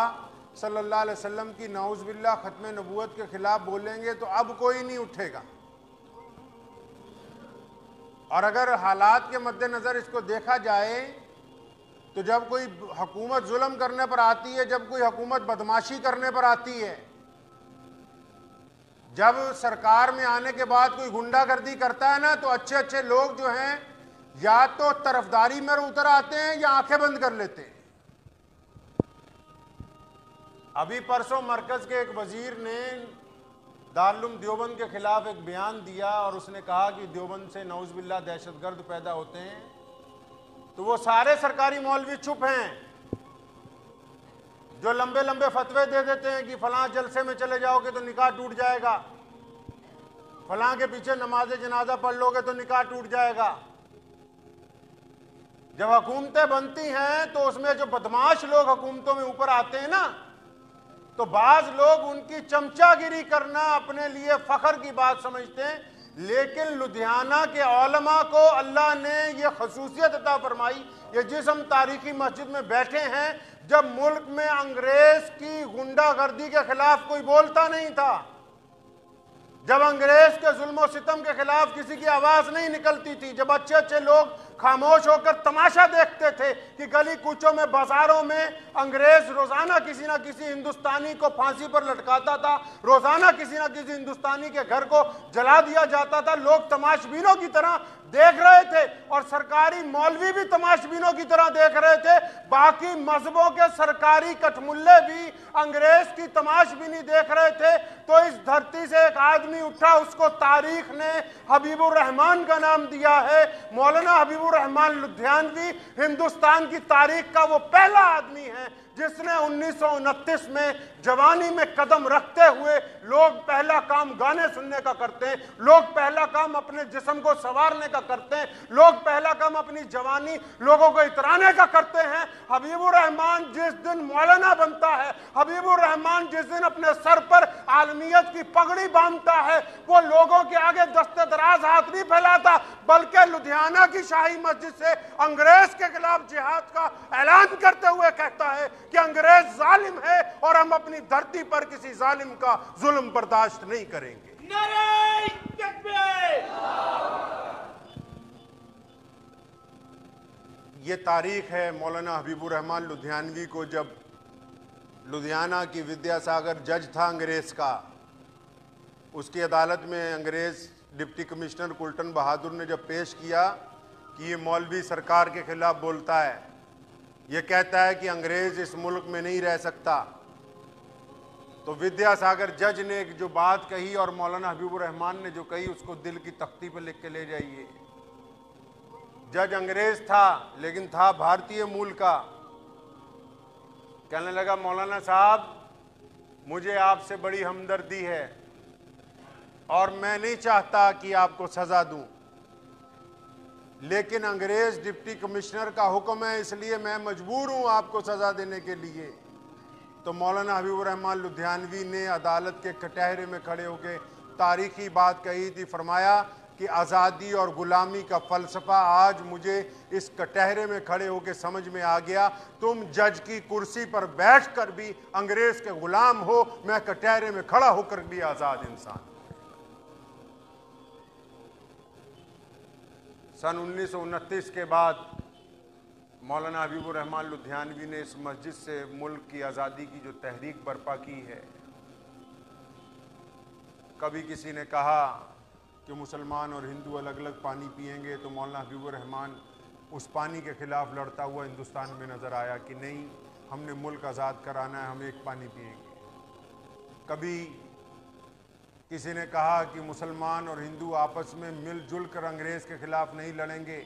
सल्लल्लाहु अलैहि वसल्लम की नाउज़बिल्ला ख़त्म नबूत के ख़िलाफ़ बोलेंगे तो अब कोई नहीं उठेगा। और अगर हालात के मद्देनज़र इसको देखा जाए तो जब कोई हुकूमत जुल्म करने पर आती है, जब कोई हुकूमत बदमाशी करने पर आती है, जब सरकार में आने के बाद कोई गुंडागर्दी करता है ना तो अच्छे अच्छे लोग जो हैं, या तो तरफदारी में उतर आते हैं या आँखें बंद कर लेते हैं। अभी परसों मरकज के एक वज़ीर ने दारुम देवबंद के खिलाफ एक बयान दिया और उसने कहा कि देवबंद से नौजबिल्ला दहशतगर्द पैदा होते हैं। तो वो सारे सरकारी मौलवी चुप हैं, जो लंबे लंबे फतवे दे देते हैं कि फलां जलसे में चले जाओगे तो निकाह टूट जाएगा, फलां के पीछे नमाज़ जनाजा पढ़ लोगे तो निकाह टूट जाएगा। जब हुकूमतें बनती हैं तो उसमें जो बदमाश लोग हुकूमतों में ऊपर आते हैं ना तो बाज लोग उनकी चमचागिरी करना अपने लिए फखर की बात समझते हैं, लेकिन लुधियाना के ओलमा को अल्लाह ने यह खसूसियत अदा फरमाई ये जिस हम तारीखी मस्जिद में बैठे हैं, जब मुल्क में अंग्रेज़ की गुंडागर्दी के खिलाफ कोई बोलता नहीं था। जब अंग्रेज़ के जुल्म सितम के खिलाफ किसी की आवाज़ नहीं निकलती थी, जब अच्छे अच्छे लोग खामोश होकर तमाशा देखते थे कि गली कूचों में, बाजारों में अंग्रेज़ रोज़ाना किसी ना किसी हिंदुस्तानी को फांसी पर लटकाता था, रोज़ाना किसी ना किसी हिंदुस्तानी के घर को जला दिया जाता था। लोग तमाशबीनों की तरह देख रहे थे और सरकारी मौलवी भी तमाशबीनों की तरह देख रहे थे। बाकी मजहबों के सरकारी कठमुल्ले भी अंग्रेज़ की तमाशबीनी देख रहे थे। तो इस धरती से आदमी उठा, उसको तारीख ने हबीबुर रहमान का नाम दिया है। मौलाना हबीबुर रहमान लुधियानवी, हिंदुस्तान की तारीख का वो पहला आदमी है जिसने उन्नीस सौ उनतीस में जवानी में कदम रखते हुए लोग पहला काम गाने सुनने का करते हैं, लोग पहला काम अपने जिसम को संवारने का करते हैं, लोग पहला काम अपनी जवानी लोगों को इतराने का करते हैं। हबीबुर रहमान जिस दिन मौलाना बनता है हबीबुर रहमान जिस दिन अपने सर पर आलमियत की पगड़ी बांधता है, वो लोगों के आगे दस्ते दराज हाथ नहीं फैलाता, बल्कि लुधियाना की शाही मस्जिद से अंग्रेज़ के खिलाफ जिहाद का ऐलान करते हुए कहता है कि अंग्रेज़ जालिम है और हम अपनी धरती पर किसी जालिम का जुल्म बर्दाश्त नहीं करेंगे। ये तारीख है मौलाना हबीबुर रहमान लुधियानवी को जब लुधियाना की विद्यासागर जज था अंग्रेज़ का। उसकी अदालत में अंग्रेज़ डिप्टी कमिश्नर कुल्टन बहादुर ने जब पेश किया कि ये मौलवी सरकार के खिलाफ बोलता है ये कहता है कि अंग्रेज़ इस मुल्क में नहीं रह सकता। तो विद्यासागर जज ने जो बात कही और मौलाना हबीबुर रहमान ने जो कही, उसको दिल की तख्ती पर लिख के ले जाइए। जज अंग्रेज़ था, लेकिन था भारतीय मूल का। कहने लगा, मौलाना साहब, मुझे आपसे बड़ी हमदर्दी है और मैं नहीं चाहता कि आपको सजा दूँ। लेकिन अंग्रेज़ डिप्टी कमिश्नर का हुक्म है, इसलिए मैं मजबूर हूँ आपको सजा देने के लिए। तो मौलाना हबीबुर रहमान लुधियानवी ने अदालत के कटहरे में खड़े होकर तारीखी बात कही थी, फरमाया कि आज़ादी और गुलामी का फ़लसफ़ा आज मुझे इस कटहरे में खड़े होकर समझ में आ गया। तुम जज की कुर्सी पर बैठकर भी अंग्रेज़ के ग़ुलाम हो, मैं कटहरे में खड़ा होकर भी आज़ाद इंसान सन उन्नीस सौ उनतीस के बाद मौलाना हबीबुर रहमान लुधियानवी ने इस मस्जिद से मुल्क की आज़ादी की जो तहरीक बर्पा की है, कभी किसी ने कहा कि मुसलमान और हिंदू अलग अलग पानी पिएँगे तो मौलाना हबीबुर रहमान उस पानी के ख़िलाफ़ लड़ता हुआ हिंदुस्तान में नज़र आया कि नहीं, हमने मुल्क आज़ाद कराना है, हम एक पानी पिएँगे कभी किसी ने कहा कि मुसलमान और हिंदू आपस में मिलजुल कर अंग्रेज़ के ख़िलाफ़ नहीं लड़ेंगे।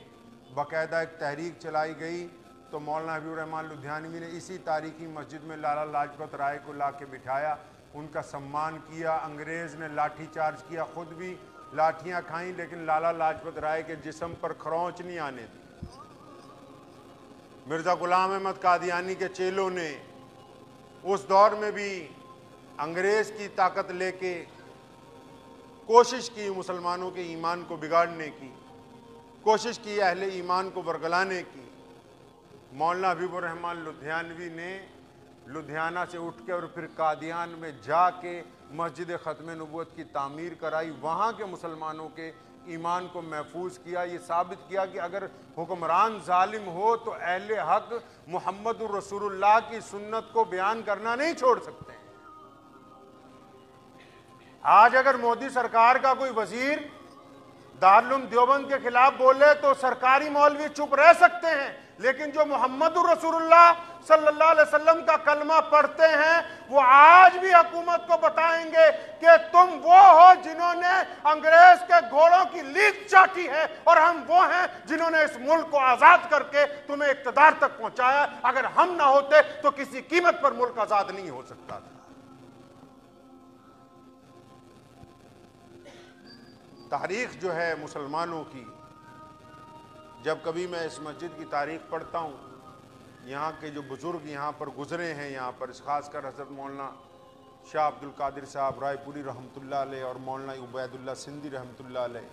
बाकायदा एक तहरीक चलाई गई तो मौलाना हबीब रहमान लुधियानवी ने इसी तारीखी मस्जिद में लाला लाजपत राय को ला के बिठाया। उनका सम्मान किया, अंग्रेज़ ने लाठी चार्ज किया, ख़ुद भी लाठियाँ खाई, लेकिन लाला लाजपत राय के जिसम पर खरोंच नहीं आने दी। मिर्ज़ा गुलाम अहमद कादियानी के चेलों ने उस दौर में भी अंग्रेज़ की ताकत लेके कोशिश की मुसलमानों के ईमान को बिगाड़ने की, कोशिश की अहले ईमान को बरगलाने की। मौलाना हबीबुर रहमान लुधियानवी ने लुधियाना से उठ के और फिर कादियान में जाके मस्जिद ख़त्म नबूत की तामीर कराई। वहाँ के मुसलमानों के ईमान को महफूज किया, ये साबित किया कि अगर हुक्मरान जालिम हो तो अहल हक मोहम्मद रसूलुल्लाह की सुन्नत को बयान करना नहीं छोड़ सकते। आज अगर मोदी सरकार का कोई वज़ीर दारुल देवबंद के खिलाफ बोले तो सरकारी मौलवी चुप रह सकते हैं। लेकिन जो मोहम्मद रसूलुल्लाह सल्लल्लाहु अलैहि वसल्लम का कलमा पढ़ते हैं, वो आज भी हुकूमत को बताएँगे कि तुम वो हो जिन्होंने अंग्रेज़ के घोड़ों की लीक चाटी है और हम वो हैं जिन्होंने इस मुल्क को आज़ाद करके तुम्हें इकतदार तक पहुँचाया। अगर हम ना होते तो किसी कीमत पर मुल्क आज़ाद नहीं हो सकता था। तारीख जो है मुसलमानों की, जब कभी मैं इस मस्जिद की तारीख पढ़ता हूँ, यहाँ के जो बुज़ुर्ग यहाँ पर गुज़रे हैं, यहाँ पर ख़ासकर हज़रत मौलाना शाह अब्दुल कादिर साहब रायपुरी रहमतुल्लाह अलैह और मौलाना उबैदुल्ला सिंधी रहमतुल्लाह अलैह,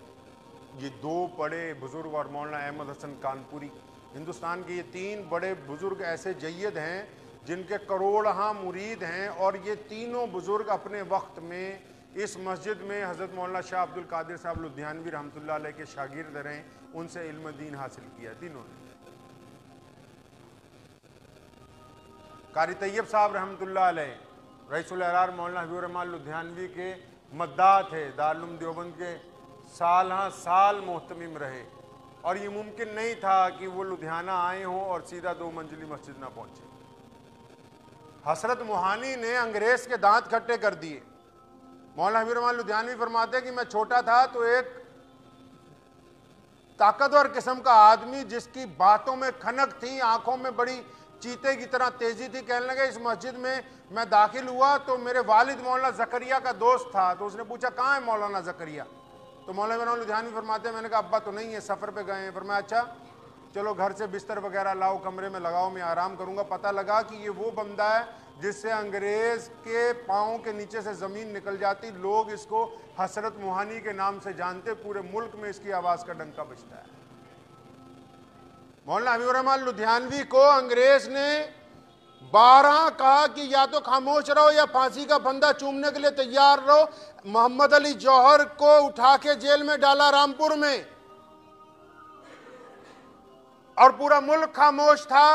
ये दो बड़े बुज़ुर्ग और मौलाना अहमद हसन कानपुरी, हिंदुस्तान के ये तीन बड़े बुज़ुर्ग ऐसे जैद हैं, जिनके करोड़ हाँ मुरीद हैं और ये तीनों बुज़ुर्ग अपने वक्त में इस मस्जिद में हज़रत मौलाना शाह अब्दुल कादिर साहब लुधियानवी अलैह के शागिर्द रहे, उनसे इल्म दीन हासिल किया, तीनों ने। कारी तैयब साहब रहमतुल्लाह अलैह रईसुलरार मौलाना हबीब लुधियानवी के मद्दा थे दारुम देवबंद के साल हाँ साल मोहतमिम रहे। और ये मुमकिन नहीं था कि वो लुधियाना आए हों और सीधा दो मंजिली मस्जिद ना पहुँचे। हसरत मोहानी ने अंग्रेज़ के दांत खट्टे कर दिए। मौलाना हबीर रहमान लुधियानवी फरमाते कि मैं छोटा था तो एक ताकतवर किस्म का आदमी जिसकी बातों में खनक थी, आँखों में बड़ी चीते की तरह तेज़ी थी, कहने लगे, इस मस्जिद में मैं दाखिल हुआ तो मेरे वालिद मौलाना जकरिया का दोस्त था। तो उसने पूछा, कहाँ है मौलाना जकरिया? तो मौलाना लुधियानवी फरमाते हैं, मैंने कहा, अब्बा तो नहीं है, सफ़र पर गए हैं। फरमाया अच्छा चलो घर से बिस्तर वगैरह लाओ, कमरे में लगाओ, मैं आराम करूँगा। पता लगा कि ये वो बंदा है जिससे अंग्रेज़ के पाँव के नीचे से ज़मीन निकल जाती, लोग इसको हसरत मुहानी के नाम से जानते, पूरे मुल्क में इसकी आवाज़ का डंका बजता है। मौलाना हबीब लुधियानवी को अंग्रेज़ ने बारह कहा कि या तो खामोश रहो या फांसी का फंदा चूमने के लिए तैयार रहो। मोहम्मद अली जौहर को उठा के जेल में डाला रामपुर में। और पूरा मुल्क खामोश था।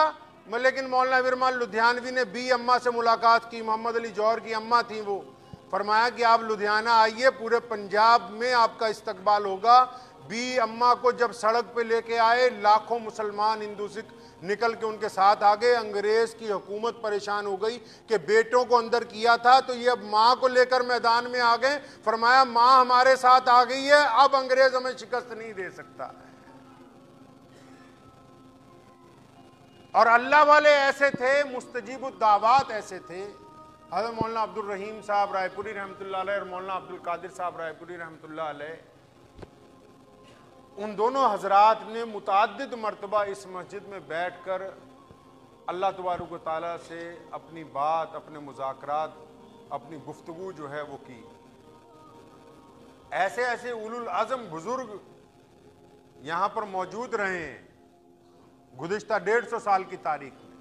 लेकिन मौलाना विरमान लुधियानवी ने बी अम्मा से मुलाकात की, मोहम्मद अली जौहर की अम्मा थी वो। फरमाया कि आप लुधियाना आइए, पूरे पंजाब में आपका इस्तकबाल होगा। बी अम्मा को जब सड़क पे लेके आए, लाखों मुसलमान हिंदू, सिख निकल के उनके साथ आ गए। अंग्रेज़ की हुकूमत परेशान हो गई कि बेटों को अंदर किया था तो ये अब माँ को लेकर मैदान में आ गए। फरमाया, माँ हमारे साथ आ गई है, अब अंग्रेज़ हमें शिकस्त नहीं दे सकता। और अल्लाह वाले ऐसे थे, मुस्तजीबुद्दावात ऐसे थे। हज़रत मौलाना अब्दुल रहीम साहब रायपुरी रहमतुल्लाह और मौलाना अब्दुल कादिर साहब रायपुरी रहमतुल्लाह उन दोनों हजरात ने मुतद मरतबा इस मस्जिद में बैठ कर अल्लाह तबारक ताली से अपनी बात, अपने मुजाकरात, अपनी गुफ्तु जो है वो की। ऐसे ऐसे उलुल आज़म बुज़ुर्ग यहाँ पर मौजूद रहे। हैं गुजशत डेढ़ सौ साल की तारीख में।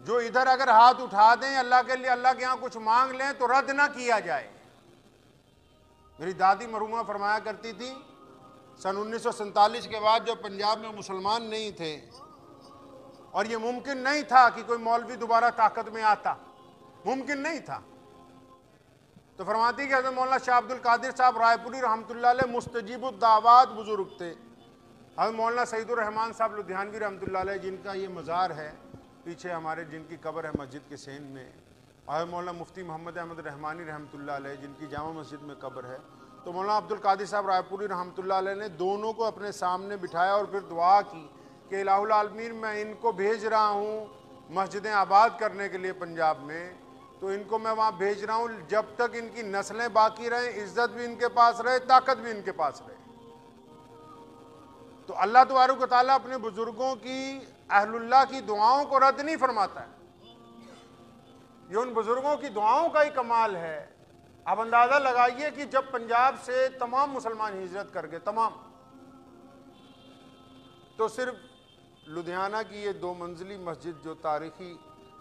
जो इधर अगर हाथ उठा दें, अल्लाह के लिए, अल्लाह के यहाँ कुछ मांग लें तो रद्द ना किया जाए। मेरी दादी मरूमा फरमाया करती थी, सन उन्नीस सौ सैंतालीस के बाद जब पंजाब में मुसलमान नहीं थे, और यह मुमकिन नहीं था कि कोई मौलवी दोबारा ताकत में आता, मुमकिन नहीं था। तो फरमाती कि हज़रत मौलाना शाह अब्दुल कादिर साहब रायपुरी रहमतुल्लाह मुस्तजीबुद्दावात बुज़ुर्ग थे। हज़रत मौलाना सईदुररहमान साहब लुधियानवी रहमतुल्लाह जिनका ये मज़ार है, पीछे हमारे जिनकी कब्र है मस्जिद के सेन में, और मौलाना मुफ्ती मोहम्मद अहमद रहमानी रहमतुल्लाह जिनकी जामा मस्जिद में कब्र है। तो मौलाना अब्दुल कादिर साहब रायपुरी रहमतुल्लाह ने दोनों को अपने सामने बिठाया और फिर दुआ की कि इलामीन मैं इनको भेज रहा हूँ मस्जिदें आबाद करने के लिए पंजाब में। तो इनको मैं वहाँ भेज रहा हूँ, जब तक इनकी नस्लें बाकी रहें, इज़्ज़त भी इनके पास रहे, ताकत भी इनके पास रहे। तो अल्लाह तबारक ताली अपने बुज़ुर्गों की, अहलुल्लाह की दुआओं को रद्द नहीं फरमाता है। ये उन बुज़ुर्गों की दुआओं का ही कमाल है। अब अंदाज़ा लगाइए कि जब पंजाब से तमाम मुसलमान हिजरत कर गए, तमाम तो सिर्फ़ लुधियाना की ये दो मंजिली मस्जिद जो तारीखी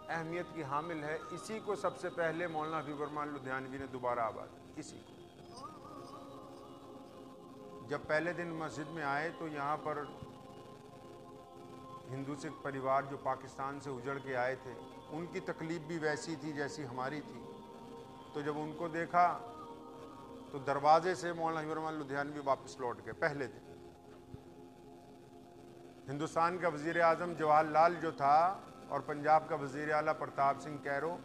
अहमियत की हामिल है, इसी को सबसे पहले मौलाना हबीबरमान लुधियानवी ने दोबारा आबाद इसी को। जब पहले दिन मस्जिद में आए तो यहाँ पर हिंदू सिख परिवार जो पाकिस्तान से उजड़ के आए थे, उनकी तकलीफ़ भी वैसी थी जैसी हमारी थी। तो जब उनको देखा तो दरवाजे से मौलाना हिबरमान लुधियानवी वापस लौट गए, पहले दिन। हिंदुस्तान का वज़ीर अजम जवाहरलाल जो था और पंजाब का वज़ीर अला प्रताप सिंह कैरो,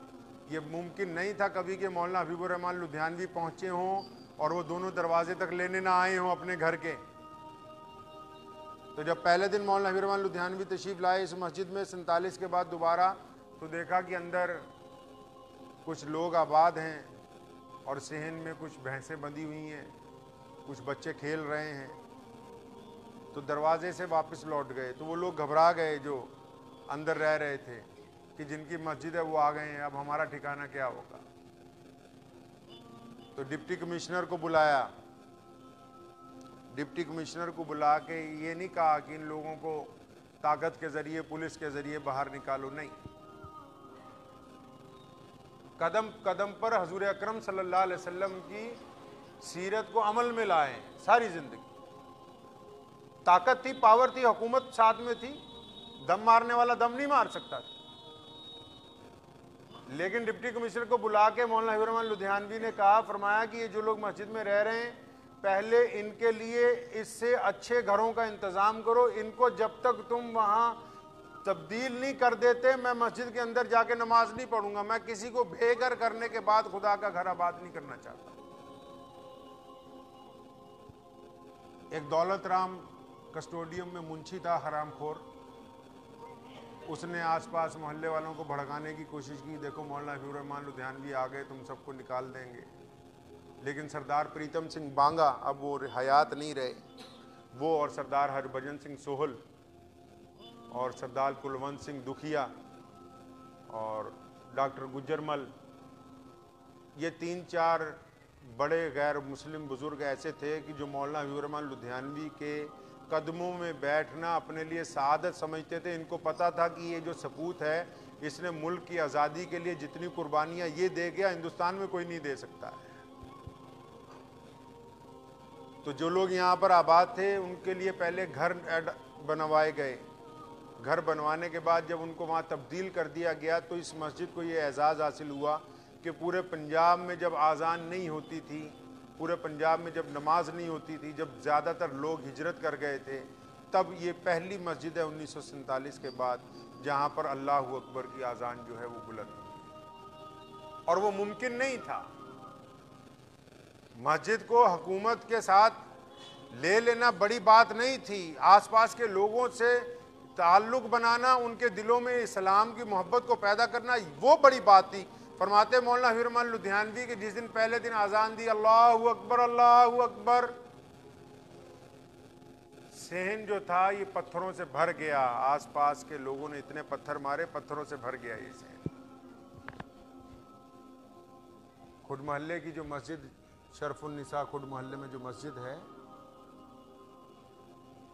ये मुमकिन नहीं था कभी कि मौलाना हबीबुररहमान लुधियानवी पहुँचे हों और वो दोनों दरवाजे तक लेने ना आए हों अपने घर के। तो जब पहले दिन मौलाना हबीरमान लुधियानवी तशीफ लाए इस मस्जिद में सैंतालीस के बाद दोबारा तो देखा कि अंदर कुछ लोग आबाद हैं और सहन में कुछ भैंसें बंधी हुई हैं, कुछ बच्चे खेल रहे हैं। तो दरवाजे से वापस लौट गए। तो वो लोग घबरा गए जो अंदर रह रहे थे कि जिनकी मस्जिद है वो आ गए हैं, अब हमारा ठिकाना क्या होगा? तो डिप्टी कमिश्नर को बुलाया। डिप्टी कमिश्नर को बुला के ये नहीं कहा कि इन लोगों को ताकत के ज़रिए, पुलिस के ज़रिए बाहर निकालो, नहीं। कदम कदम पर हजूर अक्रम वसल्लम की सीरत को अमल में लाए सारी ज़िंदगी। ताकत थी, पावर थी, हुकूमत साथ में थी। दम मारने वाला दम नहीं मार सकता था। लेकिन डिप्टी कमिश्नर को बुला के मौलाना हबीरमान लुधियानवी ने कहा, फरमाया कि ये जो लोग मस्जिद में रह रहे हैं, पहले इनके लिए इससे अच्छे घरों का इंतज़ाम करो। इनको जब तक तुम वहाँ तब्दील नहीं कर देते, मैं मस्जिद के अंदर जाके नमाज़ नहीं पढ़ूँगा। मैं किसी को बेघर करने के बाद खुदा का घर आबाद नहीं करना चाहता। एक दौलत राम कस्टोडियम में मुंशी था, हरामखोर। उसने आसपास मोहल्ले वालों को भड़काने की कोशिश की। देखो मौलाना हबीबरहमान लुधियानवी आ गए, तुम सबको निकाल देंगे। लेकिन सरदार प्रीतम सिंह बांगा अब वो हयात नहीं रहे। वो और सरदार हरभजन सिंह सोहल और सरदार कुलवंत सिंह दुखिया और डॉक्टर गुजरमल ये तीन चार बड़े गैर मुस्लिम बुज़ुर्ग ऐसे थे कि जो मौलाना हबीबरहमान लुधियानवी के कदमों में बैठना अपने लिए शहादत समझते थे। इनको पता था कि ये जो सपूत है, इसने मुल्क की आज़ादी के लिए जितनी कुर्बानियाँ ये दे गया, हिंदुस्तान में कोई नहीं दे सकता है। तो जो लोग यहाँ पर आबाद थे, उनके लिए पहले घर बनवाए गए। घर बनवाने के बाद जब उनको वहाँ तब्दील कर दिया गया तो इस मस्जिद को ये एजाज़ हासिल हुआ कि पूरे पंजाब में जब आज़ान नहीं होती थी पूरे पंजाब में जब नमाज़ नहीं होती थी, जब ज़्यादातर लोग हिजरत कर गए थे, तब ये पहली मस्जिद है उन्नीस सौ सैंतालीस के बाद, जहाँ पर अल्लाह अकबर की आज़ान जो है वो बुलंद और वो मुमकिन नहीं था। मस्जिद को हुकूमत के साथ ले लेना बड़ी बात नहीं थी। आसपास के लोगों से ताल्लुक बनाना, उनके दिलों में इस्लाम की मोहब्बत को पैदा करना, वो बड़ी बात थी। फरमाते मौलाना हिरमान लुधियानवी के जिस दिन पहले दिन आज़ान दी, अल्लाह अकबर अल्लाह अकबर। सहन जो था, ये पत्थरों से भर गया। आसपास के लोगों ने इतने पत्थर मारे, पत्थरों से भर गया ये सहन। खुद मोहल्ले की जो मस्जिद शरफुलनिसा खुद मोहल्ले में जो मस्जिद है,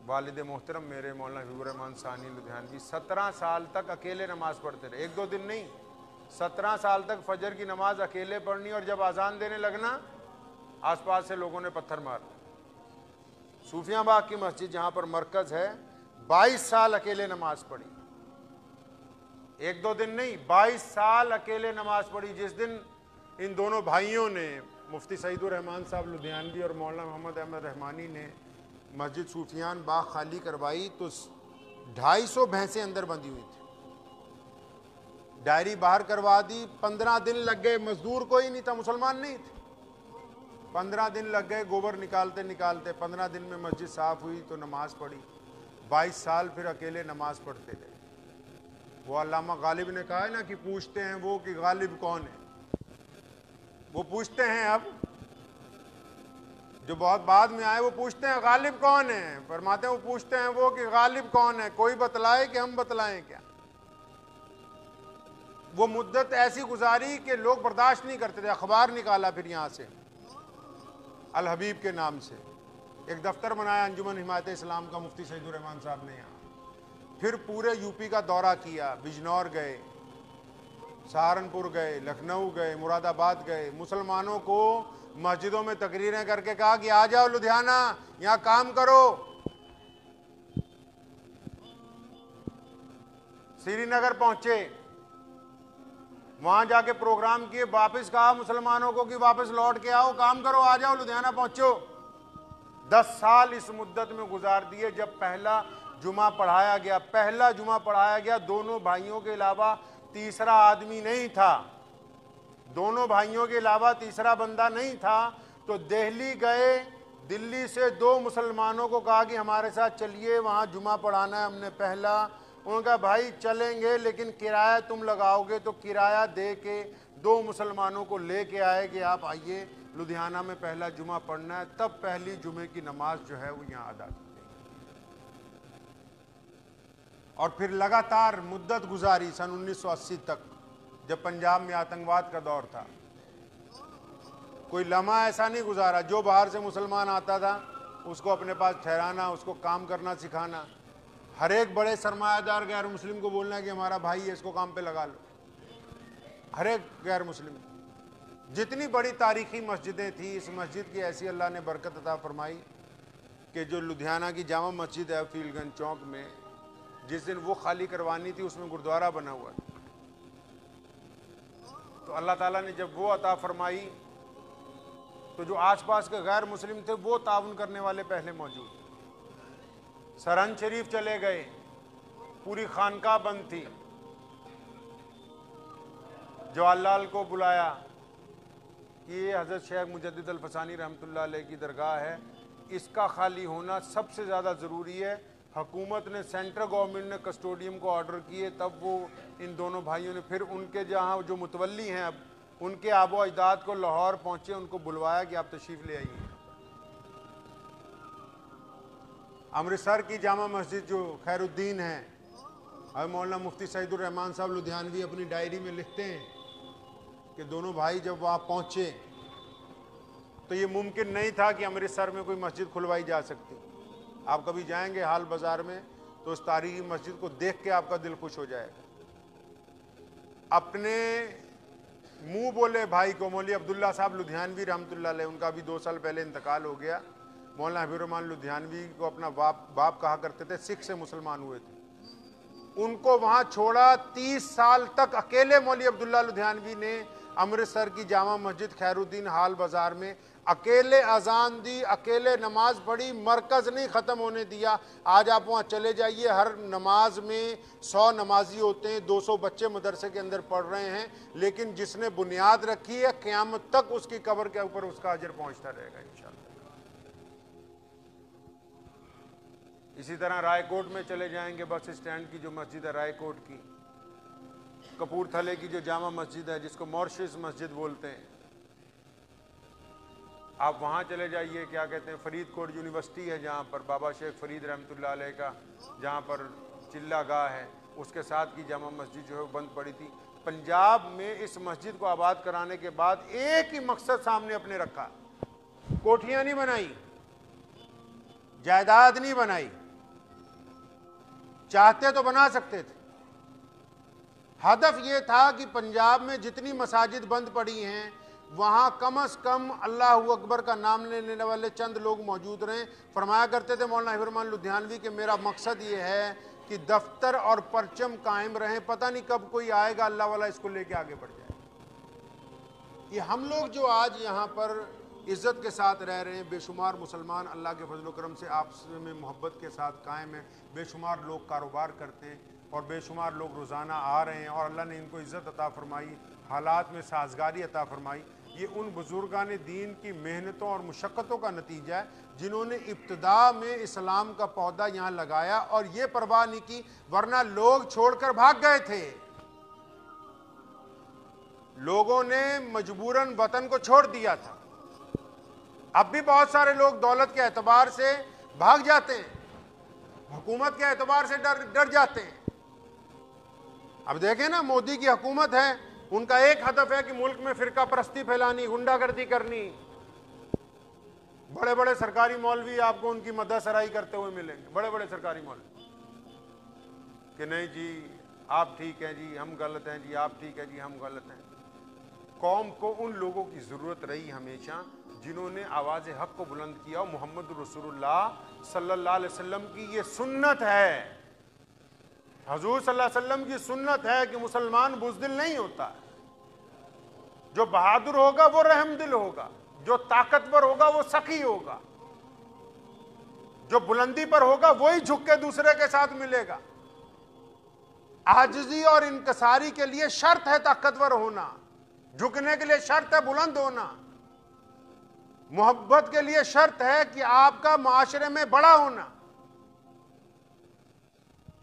वालिद मोहतरम मेरे मौलाना हबीबरहमान सानी लुधियानवी सत्रह साल तक अकेले नमाज़ पढ़ते रहे। एक दो दिन नहीं सत्रह साल तक फजर की नमाज़ अकेले पढ़नी और जब आज़ान देने लगना, आसपास से लोगों ने पत्थर मार सूफियाबाग की मस्जिद जहाँ पर मरकज है 22 साल अकेले नमाज़ पढ़ी। एक दो दिन नहीं 22 साल अकेले नमाज़ पढ़ी, जिस दिन इन दोनों भाइयों ने, मुफ्ती सईदुर रहमान साहब लुधियानवी और मौलाना मोहम्मद अहमद रहमानी ने मस्जिद सूफियान बाग खाली करवाई तो ढाई सौ भैंसें अंदर बंधी हुई थी। डायरी बाहर करवा दी, पंद्रह दिन लग गए, मजदूर कोई नहीं था, मुसलमान नहीं थे। पंद्रह दिन लग गए, गोबर निकालते निकालते, पंद्रह दिन में मस्जिद साफ़ हुई तो नमाज़ पढ़ी। बाईस साल फिर अकेले नमाज़ पढ़ते रहे। वो अलामा गालिब ने कहा है ना कि पूछते हैं वो कि गालिब कौन है? वो पूछते हैं अब। जो बहुत बाद में आए, वो पूछते हैं, गालिब कौन है? फरमाते हैं, वो पूछते हैं वो कि गालिब कौन है? कोई बतलाए कि हम बतलाएँ क्या? वो मुद्दत ऐसी गुजारी कि लोग बर्दाश्त नहीं करते थे, अखबार निकाला फिर यहाँ से, अल हबीब के नाम से। एक दफ्तर बनाया अंजुमन हिमायत इस्लाम का, मुफ्ती सईदुररहमान साहब ने यहाँ। फिर पूरे यूपी का दौरा किया, बिजनौर गए, सहारनपुर गए, लखनऊ गए, मुरादाबाद गए। मुसलमानों को मस्जिदों में तकरीरें करके कहा कि आ जाओ लुधियाना, यहाँ काम करो। श्रीनगर पहुँचे। वहाँ जाके प्रोग्राम किए, वापस कहा मुसलमानों को कि वापस लौट के आओ, काम करो, आ जाओ, लुधियाना पहुंचो। दस साल इस मुद्दत में गुजार दिए, जब पहला जुमा पढ़ाया गया। पहला जुमा पढ़ाया गया, दोनों भाइयों के अलावा तीसरा आदमी नहीं था। दोनों भाइयों के अलावा तीसरा बंदा नहीं था। तो दिल्ली गए, दिल्ली से दो मुसलमानों को कहा कि हमारे साथ चलिए, वहाँ जुमा पढ़ाना है हमने पहला। उनका भाई, चलेंगे, लेकिन किराया तुम लगाओगे तो किराया दे के दो मुसलमानों को लेके आए कि आप आइए, लुधियाना में पहला जुमा पढ़ना है, तब पहली जुमे की नमाज़ जो है वो यहाँ अदा की और फिर लगातार मुद्दत गुजारी सन 1980 तक, जब पंजाब में आतंकवाद का दौर था। कोई लम्हा ऐसा नहीं गुजारा, जो बाहर से मुसलमान आता था, उसको अपने पास ठहराना, उसको काम करना, सिखाना। हर एक बड़े सरमायादार गैर मुस्लिम को बोलना है कि हमारा भाई है, इसको काम पे लगा लो। हर एक गैर मुस्लिम जितनी बड़ी तारीखी मस्जिदें थी, इस मस्जिद की ऐसी अल्लाह ने बरकत अता फरमाई कि जो लुधियाना की जामा मस्जिद है, फीलगंज चौक में, जिस दिन वो खाली करवानी थी, उसमें गुरुद्वारा बना हुआ था। तो अल्लाह ताला ने जब वो अता फरमाई तो जो आसपास के गैर मुस्लिम थे, वो ताउन करने वाले पहले मौजूद सरहन शरीफ चले गए। पूरी खानका बंद थी। जवाहरलाल को बुलाया कि ये हज़रत शेख मुजद अल्फसानी रहमत की दरगाह है। इसका खाली होना सबसे ज़्यादा ज़रूरी है। हकूमत ने, सेंट्रल गवर्नमेंट ने कस्टोडियम को ऑर्डर किए, तब वो इन दोनों भाइयों ने, फिर उनके जहाँ जो मुतवली हैं अब, उनके आबो अजदाद को लाहौर पहुँचे, उनको बुलवाया कि आप तशरीफ़ ले आइए। अमृतसर की जामा मस्जिद जो खैरुद्दीन है। अब मौलाना मुफ्ती सईदुररहमान साहब लुधियानवी अपनी डायरी में लिखते हैं कि दोनों भाई जब वहाँ पहुँचे तो ये मुमकिन नहीं था कि अमृतसर में कोई मस्जिद खुलवाई जा सकती। आप कभी जाएँगे हाल बाज़ार में तो उस तारीखी मस्जिद को देख के आपका दिल खुश हो जाएगा। अपने मुँह बोले भाई को मौली अब्दुल्ला साहब लुधियानवी रहमतुल्लाह उनका भी दो साल पहले इंतकाल हो गया। मौलाना हबीररहमान लुधियानवी को अपना बाप बाप कहा करते थे, सिख से मुसलमान हुए थे। उनको वहाँ छोड़ा, तीस साल तक अकेले मौली अब्दुल्ला लुधियानवी ने अमृतसर की जामा मस्जिद खैरुद्दीन हाल बाज़ार में अकेले अजान दी, अकेले नमाज़ पढ़ी, मरकज़ नहीं ख़त्म होने दिया। आज आप वहाँ चले जाइए, हर नमाज़ में सौ नमाजी होते हैं, दो सौ बच्चे मदरसे के अंदर पढ़ रहे हैं, लेकिन जिसने बुनियाद रखी है, क़्यामत तक उसकी कब्र के ऊपर उसका अजर पहुँचता रहेगा इन इसी तरह रायकोट में चले जाएँगे बस स्टैंड की जो मस्जिद है, रायकोट की। कपूरथले की जो जामा मस्जिद है, जिसको मॉर्शिस मस्जिद बोलते हैं। आप वहाँ चले जाइए, क्या कहते हैं, फरीदकोट यूनिवर्सिटी है जहाँ पर, बाबा शेख फरीद रहमत का, जहाँ पर चिल्ला गाह है। उसके साथ की जामा मस्जिद जो है, वो बंद पड़ी थी। पंजाब में इस मस्जिद को आबाद कराने के बाद एक ही मकसद सामने अपने रखा। कोठियाँ नहीं बनाई, जायदाद नहीं बनाई। चाहते तो बना सकते थे। हदफ ये था कि पंजाब में जितनी मसाजिद बंद पड़ी हैं, वहाँ कम अज़ कम अल्लाह अकबर का नाम लेने वाले चंद लोग मौजूद रहें। फरमाया करते थे मौलाना हिबरमान लुधियानवी के, मेरा मकसद ये है कि दफ्तर और परचम कायम रहें। पता नहीं कब कोई आएगा, अल्लाह वाला इसको लेके आगे बढ़ जाए। ये हम लोग जो आज यहाँ पर इज़्ज़त के साथ रह रहे हैं। बेशुमार मुसलमान अल्लाह के फजल करम से आपस में मोहब्बत के साथ कायम है। बेशुमार लोग कारोबार करते हैं और बेशुमार लोग रोज़ाना आ रहे हैं और अल्लाह ने इनको इज़्ज़त अता फरमाई, हालात में साजगारी अता फरमाई। ये उन बुजुर्गान दीन की मेहनतों और मशक्क़तों का नतीजा है जिन्होंने इब्तदा में इस्लाम का पौधा यहाँ लगाया और ये परवाह नहीं की, वरना लोग छोड़कर भाग गए थे। लोगों ने मजबूरन वतन को छोड़ दिया था। अब भी बहुत सारे लोग दौलत के एतबार से भाग जाते हैं। हुकूमत के एतबार से डर डर जाते हैं। अब देखें ना, मोदी की हुकूमत है, उनका एक हदफ है कि मुल्क में फिरका परस्ती फैलानी, गुंडागर्दी करनी। बड़े बड़े सरकारी मौलवी आपको उनकी मदद सराई करते हुए मिलेंगे। बड़े बड़े सरकारी मौलवी। कि नहीं जी, आप ठीक हैं जी, हम गलत हैं जी, आप ठीक है जी, हम गलत हैं। कौम को उन लोगों की ज़रूरत रही हमेशा जिन्होंने आवाज़ हक को बुलंद किया, मोहम्मद रसूलुल्लाह सल्लल्लाहु अलैहि वसल्लम की ये सुन्नत है। हजूर सल्लल्लाहु अलैहि वसल्लम की सुन्नत है कि मुसलमान बुजदिल नहीं होता। जो बहादुर होगा, वो रहमदिल होगा। जो ताकतवर होगा, वो सखी होगा। जो बुलंदी पर होगा, वही झुक के दूसरे के साथ मिलेगा। आजजी और इनकसारी के लिए शर्त है ताकतवर होना। झुकने के लिए शर्त है बुलंद होना। मोहब्बत के लिए शर्त है कि आपका माशरे में बड़ा होना।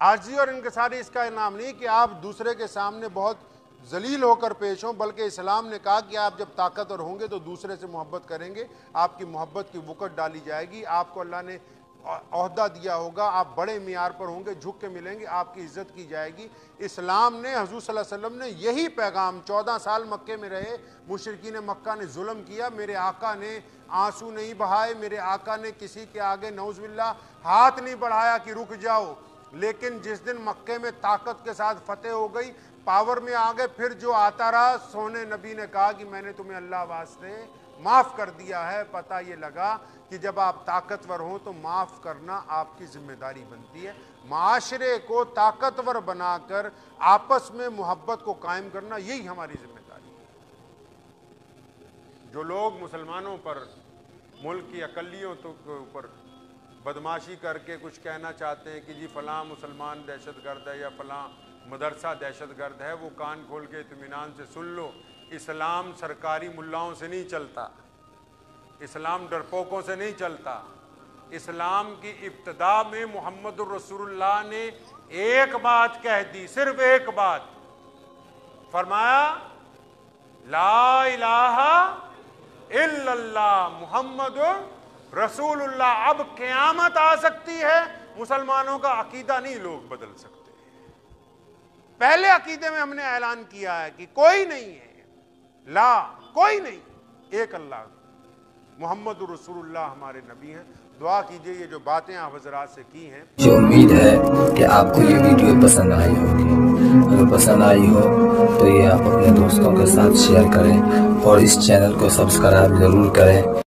आजी और इनकसारी इसका इनाम नहीं कि आप दूसरे के सामने बहुत जलील होकर पेश हों, बल्कि इस्लाम ने कहा कि आप जब ताकतवर होंगे तो दूसरे से मोहब्बत करेंगे। आपकी मोहब्बत की वुकट डाली जाएगी। आपको अल्लाह ने अहदा दिया होगा, आप बड़े मीयार पर होंगे, झुक के मिलेंगे, आपकी इज़्ज़त की जाएगी। इस्लाम ने हजू वसल्लम ने यही पैगाम, चौदह साल मक्के में रहे मुशरकी ने मक्का ने जुल्म किया, मेरे आका ने आँसू नहीं बहाए, मेरे आका ने किसी के आगे नौजबिल्ला हाथ नहीं बढ़ाया कि रुक जाओ। लेकिन जिस दिन मक्के में ताकत के साथ फतेह हो गई, पावर में आ गए, फिर जो आता रहा, सोने नबी ने कहा कि मैंने तुम्हें अल्लाह वास्ते माफ़ कर दिया है, पता ये लगा कि जब आप ताकतवर हो तो माफ़ करना आपकी ज़िम्मेदारी बनती है। माशरे को ताकतवर बनाकर आपस में मोहब्बत को कायम करना यही हमारी ज़िम्मेदारी है। जो लोग मुसलमानों पर, मुल्क की अकलियों तो के ऊपर बदमाशी करके कुछ कहना चाहते हैं कि जी फलां मुसलमान दहशत गर्द है या फलां मदरसा दहशत गर्द है, वो कान खोल के इतमान से सुन लो। इस्लाम सरकारी मुल्लाओं से नहीं चलता, इस्लाम डरपोकों से नहीं चलता। इस्लाम की इब्तदा में मोहम्मद रसूलुल्लाह ने एक बात कह दी, सिर्फ़ एक बात। फरमाया, ला इलाहा इल्लल्लाह मोहम्मद रसूलुल्लाह। अब क़यामत आ सकती है, मुसलमानों का अकीदा नहीं, लोग बदल सकते। पहले अकीदे में हमने ऐलान किया है कि कोई नहीं है। ला, कोई नहीं। एक अल्लाह। मोहम्मद रसूलुल्लाह हमारे नबी हैं। दुआ कीजिए ये जो बातें आप हजरात से की हैं। जो उम्मीद है कि आपको ये वीडियो पसंद आई होगी। अगर पसंद आई हो तो ये आप अपने दोस्तों के साथ शेयर करें और इस चैनल को सब्सक्राइब ज़रूर करें।